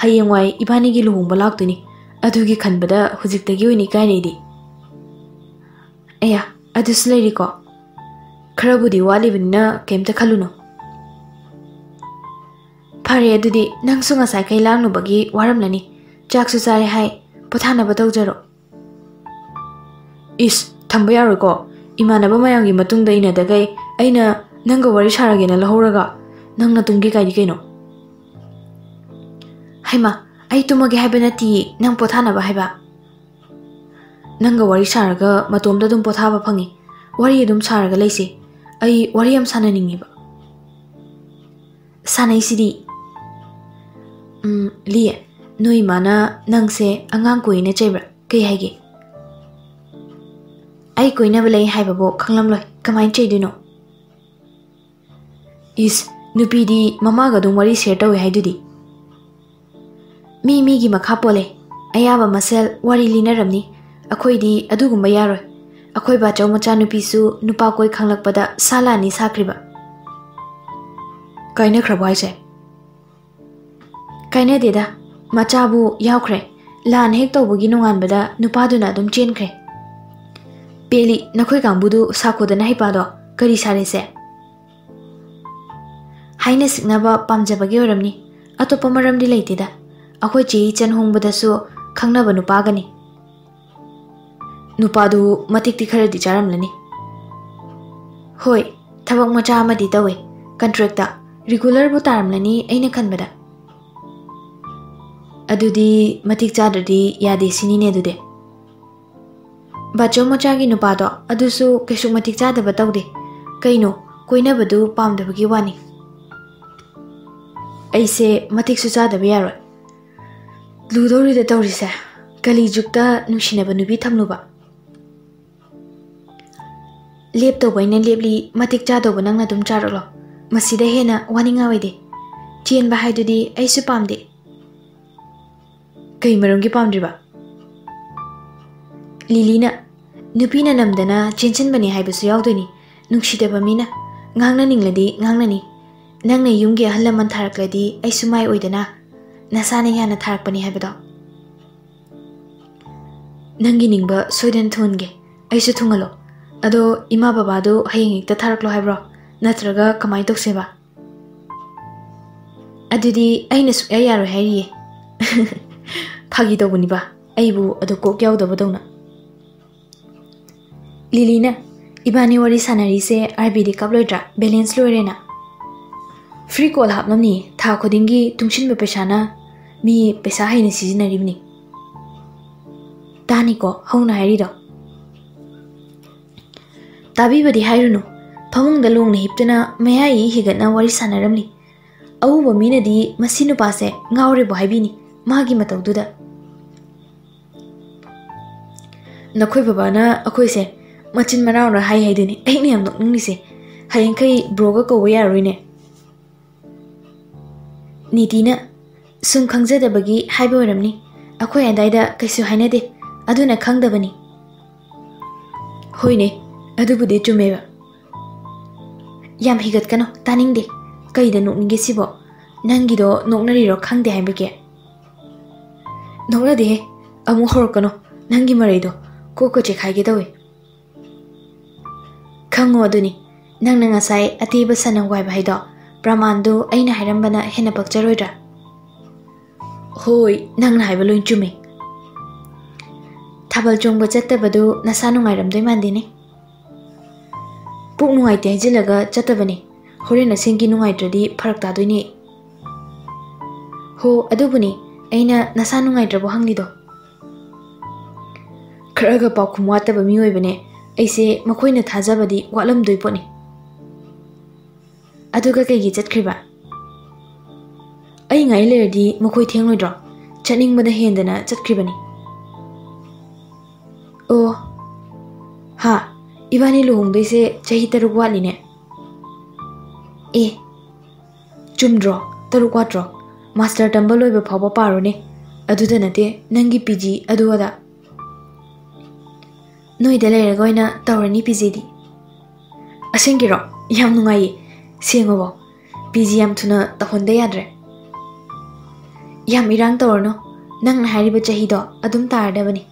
Speaker 1: ꯍꯌꯦꯡꯋꯥꯏ ꯏꯕꯥꯅꯤꯒꯤ ꯂꯨꯍꯣꯡꯕ ꯂꯥꯛꯇꯣꯏꯅꯤ ꯑꯗꯨꯒꯤ ꯈꯟꯕꯗ ꯍꯧꯖꯤꯛꯇꯒꯤ ꯑꯣꯏꯅ ꯏꯀꯥꯏꯔꯩꯗꯤ ꯑꯌꯥ ꯑꯗꯨꯁꯨ ꯂꯩꯔꯤꯀꯣ ꯈꯔꯕꯨꯗꯤ ꯋꯥꯠꯂꯤꯕꯅꯤꯅ ꯀꯩꯝꯇ ꯈꯜꯂꯨꯅꯨ ꯐꯔꯦ ꯑꯗꯨꯗꯤ ꯅꯪꯁꯨ ꯉꯁꯥꯏ ꯀꯩ ꯂꯥꯡꯂꯨꯕꯒꯤ ꯋꯥꯔꯝꯂꯅꯤ ꯆꯥꯛꯁꯨ ꯆꯥꯔꯦ ꯍꯥꯏ ꯄꯣꯊꯥꯅꯕ ꯇꯧꯖꯔꯣ ꯏꯁ ꯊꯝꯕ ꯌꯥꯔꯣꯏꯀꯣ ꯏꯃꯥꯟꯅꯕ ꯃꯌꯥꯝꯒꯤ ꯃꯇꯨꯡꯗ ꯏꯅꯗꯒꯩ ꯑꯩꯅ ꯅꯪꯒ ꯋꯥꯔꯤ ꯁꯥꯔꯒꯦꯅ ꯂꯧꯍꯧꯔꯒ ꯅꯪꯅ ꯇꯨꯡꯒꯤ ꯀꯥꯏꯗꯤ ꯀꯩꯅꯣ ꯍꯩꯃ ꯑꯩ ꯇꯨꯝꯃꯒꯦ ꯍꯥꯏꯕ ꯅꯠꯇꯤꯌꯦ ꯅꯪ ꯄꯣꯊꯥꯅꯕ ꯍꯥꯏꯕ ꯅꯪꯒ ꯋꯥꯔꯤ ꯁꯥꯔꯒ ꯃꯇꯣꯝꯗ ꯑꯗꯨꯝ ꯄꯣꯊꯥꯕ ꯐꯪꯉꯤ ꯋꯥꯔꯤ ꯑꯗꯨꯝ ꯁꯥꯔꯒ ꯂꯩꯁꯦ ꯑꯩ ꯋꯥꯔꯤ ꯌꯥꯝ ꯁꯥꯟꯅꯅꯤꯡꯉꯦꯕ ꯁꯥꯟꯅꯩꯁꯤꯗꯤ ꯎꯝ ꯂꯤꯌꯦ ꯅꯣꯏ ꯏꯃꯥꯅ ꯅꯪꯁꯦ ꯑꯉꯥꯡ ꯀꯣꯏꯅ ꯆꯩꯕ꯭ꯔꯥ ꯀꯩ ꯍꯥꯏꯒꯦ ꯑꯩ ꯀꯣꯏꯅꯕ ꯂꯩ ꯍꯥꯏꯕꯕꯨ ꯈꯪꯂꯝꯂꯣꯏ ꯀꯃꯥꯏꯅ ꯆꯩꯗꯣꯏꯅꯣ ꯏꯁ ꯅꯨꯄꯤꯗꯤ ꯃꯃꯥꯒ ꯑꯗꯨꯝ ꯋꯥꯔꯤ ꯁꯦꯌꯔ ꯇꯧꯋꯦ ꯍꯥꯏꯗꯨꯗꯤ ꯃꯤ ꯃꯤꯒꯤ ꯃꯈꯥ ꯄꯣꯜꯂꯦ ꯑꯌꯥꯕ ꯃꯁꯦꯜ ꯋꯥꯔꯤ ꯂꯤꯅꯔꯝꯅꯤ ꯑꯩꯈꯣꯏꯗꯤ ꯑꯗꯨꯒꯨꯝꯕ ꯌꯥꯔꯣꯏ ꯑꯩꯈꯣꯏ ꯕꯥꯆꯧ ꯃꯆꯥꯅꯨꯄꯤꯁꯨ ꯅꯨꯄꯥ ꯀꯣꯏ ꯈꯪꯂꯛꯄꯗ ꯁꯥ ꯂꯥꯟꯅꯤ ꯁꯥꯈ꯭ꯔꯤꯕ ꯀꯥꯏꯅꯈ꯭ꯔꯕ ꯍꯥꯏꯁꯦ ꯀꯥꯏꯅꯗꯦꯗ ꯃꯆꯥꯕꯨ ꯌꯥꯎꯈ꯭ꯔꯦ ꯂꯥꯟ ꯍꯦꯛ ꯇꯧꯕꯒꯤ ꯅꯣꯡꯉꯥꯟꯕꯗ ꯅꯨꯄꯥꯗꯨꯅ ꯑꯗꯨꯝ ꯆꯦꯟꯈ꯭ꯔꯦ ꯄꯦꯂꯤ ꯅꯈꯣꯏ ꯀꯥꯡꯕꯨꯗꯨ ꯁꯥꯈꯣꯗꯅ ꯍꯩꯄꯥꯗꯣ ꯀꯔꯤ ꯁꯥꯔꯦꯁꯦ ꯍꯥꯏꯅ ꯁꯤꯛꯅꯕ ꯄꯥꯝꯖꯕꯒꯤ ꯑꯣꯏꯔꯝꯅꯤ ꯑꯇꯣꯞꯄ ꯃꯔꯝꯗꯤ ꯂꯩꯇꯦꯗ ꯑꯩꯈꯣꯏ ꯆꯦ ꯏꯆꯟ ꯍꯣꯡꯕꯗꯁꯨ ꯈꯪꯅꯕ ꯅꯨꯄꯥꯒꯅꯤ ꯅꯨꯄꯥꯗꯨ ꯃꯇꯤꯛꯇꯤ ꯈꯔꯗꯤ ꯆꯥꯔꯝꯂꯅꯤ ꯍꯣꯏ ꯊꯕꯛ ꯃꯆꯥ ꯑꯃꯗꯤ ꯇꯧꯋꯦ ꯀꯟꯇ꯭ꯔꯦꯛꯇ ꯔꯤꯒꯨꯂꯔꯕꯨ ꯇꯥꯔꯝꯂꯅꯤ ꯑꯩꯅ ꯈꯟꯕꯗ ꯑꯗꯨꯗꯤ ꯃꯇꯤꯛ ꯆꯥꯗ꯭ꯔꯗꯤ ꯌꯥꯗꯦ ꯁꯤꯅꯤꯅꯦ ꯑꯗꯨꯗꯤ ꯕꯥꯆꯧ ꯃꯆꯥꯒꯤ ꯅꯨꯄꯥꯗꯣ ꯑꯗꯨꯁꯨ ꯀꯩꯁꯨ ꯃꯇꯤꯛ ꯆꯥꯗꯕ ꯇꯧꯗꯦ ꯀꯩꯅꯣ ꯀꯣꯏꯅꯕꯗꯨ ꯄꯥꯝꯗꯕꯒꯤ ꯋꯥꯅꯤ ꯑꯩꯁꯦ ꯃꯇꯤꯛꯁꯨ ꯆꯥꯗꯕ ꯌꯥꯔꯣꯏ ꯂꯨꯗꯧꯔꯤꯗ ꯇꯧꯔꯤꯁꯦ ꯀꯂꯤꯖꯨꯛꯇ ꯅꯨꯡꯁꯤꯅꯕ ꯅꯨꯄꯤ ꯊꯝꯂꯨꯕ ꯂꯦꯞꯇꯧꯕ ꯑꯩꯅ ꯂꯦꯞꯂꯤ ꯃꯇꯤꯛ ꯆꯥꯗꯧꯕ ꯅꯪꯅ ꯑꯗꯨꯝ ꯆꯥꯔꯛꯂꯣ ꯃꯁꯤꯗ ꯍꯦꯟꯅ ꯋꯥꯅꯤꯡꯉꯥꯏ ꯑꯣꯏꯗꯦ ꯆꯦꯟꯕ ꯍꯥꯏꯗꯨꯗꯤ ꯑꯩꯁꯨ ꯄꯥꯝꯗꯦ ꯀꯩ ꯃꯔꯝꯒꯤ ꯄꯥꯝꯗ꯭ꯔꯤꯕ ꯂꯤꯂꯤꯅ ꯅꯨꯄꯤꯅ ꯅꯝꯗꯅ ꯆꯦꯟꯁꯤꯟꯕꯅꯤ ꯍꯥꯏꯕꯁꯨ ꯌꯥꯎꯗꯣꯏꯅꯤ ꯅꯨꯡꯁꯤꯗꯕ ꯃꯤꯅ ꯉꯥꯡꯅꯅꯤꯡꯂꯗꯤ ꯉꯥꯡꯅꯅꯤ ꯅꯪꯅ ꯌꯨꯝꯒꯤ ꯑꯍꯜ ꯂꯃꯟ ꯊꯥꯔꯛꯂꯗꯤ ꯑꯩꯁꯨ ꯃꯥꯏ ꯑꯣꯏꯗꯅ ꯅꯁꯥꯅ ꯌꯥꯅ ꯊꯥꯔꯛꯄꯅꯤ ꯍꯥꯏꯕꯗꯣ ꯅꯪꯒꯤ ꯅꯤꯡꯕ ꯁꯣꯏꯗꯅ ꯊꯨꯡꯍꯟꯒꯦ ꯑꯩꯁꯨ ꯊꯨꯡꯍꯜꯂꯣ ꯑꯗꯣ ꯏꯃꯥ ꯕꯕꯥꯗꯨ ꯍꯌꯦꯡ ꯍꯦꯛꯇ ꯊꯥꯔꯛꯂꯣ ꯍꯥꯏꯕ꯭ꯔꯣ ꯅꯠꯇ꯭ꯔꯒ ꯀꯃꯥꯏꯅ ꯇꯧꯁꯦꯕ ꯑꯗꯨꯗꯤ ꯑꯩꯅ ꯁꯨꯛꯌꯥ ꯌꯥꯔꯣꯏ ꯍꯥꯏꯔꯤꯌꯦ ꯐꯥꯒꯤ ꯇꯧꯕꯅꯤꯕ ꯑꯩꯕꯨ ꯑꯗꯨ ꯀꯣꯛ ꯌꯥꯎꯗꯕꯗꯧꯅ ꯂꯤꯂꯤꯅ ꯏꯕꯥꯅꯤ ꯋꯥꯔꯤ ꯁꯥꯟꯅꯔꯤꯁꯦ ꯑꯥꯔꯕꯤꯗꯤ ꯀꯥꯞꯂꯣꯏꯗ꯭ꯔꯥ ꯕꯦꯂꯦꯟꯁ ꯂꯣꯏꯔꯦꯅ free call haplamni tha khodingi tungshin be paisa na mi paisa hai ni sijin ari bni tani ko hauna hari da tabi badi hairunu phamung da lung ni hiptana maya yi higatna wari sanaramni au ba mina di masinu pa se ngaure bo hai bini magi matau du da nakhoi baba na akhoi se machin marau na hai hai dini ai ne am nok ni se hayen kai broga ko wa ya ruine ꯅꯤꯇꯤꯅ ꯁꯨꯝ ꯈꯪꯖꯗꯕꯒꯤ ꯍꯥꯏꯕ ꯑꯣꯏꯔꯝꯅꯤ ꯑꯩꯈꯣꯏ ꯑꯗꯥꯏꯗ ꯀꯩꯁꯨ ꯍꯥꯏꯅꯗꯦ ꯑꯗꯨꯅ ꯈꯪꯗꯕꯅꯤ ꯍꯣꯏꯅꯦ ꯑꯗꯨꯕꯨꯗꯤ ꯆꯨꯝꯃꯦꯕ ꯌꯥꯝ ꯍꯤꯒꯠꯀꯅꯣ ꯇꯥꯅꯤꯡꯗꯦ ꯀꯩꯗ ꯅꯣꯛꯅꯤꯡꯒꯦ ꯁꯤꯕꯣ ꯅꯪꯒꯤꯗꯣ ꯅꯣꯛꯅꯔꯤꯔꯣ ꯈꯪꯗꯦ ꯍꯥꯏꯕꯒꯤ ꯅꯣꯛꯅꯗꯦꯍꯦ ꯑꯃꯨꯛ ꯍꯧꯔꯛꯀꯅꯣ ꯅꯪꯒꯤ ꯃꯔꯩꯗꯣ ꯀꯣꯛꯀ ꯆꯦꯛꯈꯥꯏꯒꯦ ꯇꯧꯏ ꯈꯪꯉꯣ ꯑꯗꯨꯅꯤ ꯅꯪꯅ ꯉꯁꯥꯏ ꯑꯇꯦꯕ ꯁꯟꯅ ꯋꯥꯏꯕ ꯍꯥꯏꯗꯣ ꯄ꯭ꯔꯃꯥꯟꯗꯨ ꯑꯩꯅ ꯍꯥꯏꯔꯝꯕꯅ ꯍꯦꯟꯅ ꯄꯛꯆꯔꯣꯏꯗ꯭ꯔꯥ ꯍꯣꯏ ꯅꯪꯅ ꯍꯥꯏꯕ ꯂꯣꯏ ꯆꯨꯝꯃꯦ ꯊꯥꯕꯜ ꯆꯣꯡꯕ ꯆꯠꯇꯕꯗꯨ ꯅꯁꯥ ꯅꯨꯡꯉꯥꯏꯔꯝꯗꯣꯏ ꯃꯥꯟꯗꯦꯅꯦ ꯄꯨꯛ ꯅꯨꯡꯉꯥꯏꯇꯦ ꯍꯥꯏꯖꯤꯜꯂꯒ ꯆꯠꯇꯕꯅꯤ ꯍꯣꯔꯦꯟ ꯑꯁꯦꯡꯒꯤ ꯅꯨꯡꯉꯥꯏꯇ꯭ꯔꯗꯤ ꯐꯔꯛ ꯇꯥꯗꯣꯏꯅꯦ ꯍꯣ ꯑꯗꯨꯕꯨꯅꯤ ꯑꯩꯅ ꯅꯁꯥ ꯅꯨꯡꯉꯥꯏꯇ꯭ꯔꯕꯣ ꯍꯪꯂꯤꯗꯣ ꯈꯔꯒ ꯄꯥꯎꯈꯨꯝ ꯋꯥꯠꯇꯕ ꯃꯤꯑꯣꯏꯕꯅꯦ ꯑꯩꯁꯦ ꯃꯈꯣꯏꯅ ꯊꯥꯖꯕꯗꯤ ꯋꯥꯠꯂꯝꯗꯣꯏ ꯄꯣꯠꯅꯤ aduga ka gi chat khriba ai ngai le di mokoi theng loi dro chaning bana hendana chat khribani o ha ibani luhung doi se chahi taruk wali ne ए चुम्द्रो तरुक वाट्रो मास्टर तंब लोइब फाउब पारोने अदुदा नते नंगी पीजी अदुवादा नोइदा लेरगोइना तौरनी पीजीदी असेंगिरो याम नुंगाई ꯁꯦꯡꯉꯕꯣ ꯄꯤ ꯖꯤ ꯌꯥꯝ ꯊꯨꯅ ꯇꯧꯍꯟꯗ ꯌꯥꯗ꯭ꯔꯦ ꯌꯥꯝ ꯏꯔꯥꯡ ꯇꯧꯔꯅꯨ ꯅꯪꯅ ꯍꯥꯏꯔꯤꯕ ꯆꯍꯤꯗꯣ ꯑꯗꯨꯝ ꯇꯥꯔꯗꯕꯅꯤ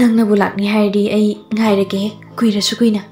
Speaker 1: ꯅꯪꯅꯕꯨ ꯂꯥꯛꯅꯤ ꯍꯥꯏꯔꯗꯤ ꯑꯩ ꯉꯥꯏꯔꯒꯦ ꯀꯨꯏꯔꯁꯨ ꯀꯨꯏꯅ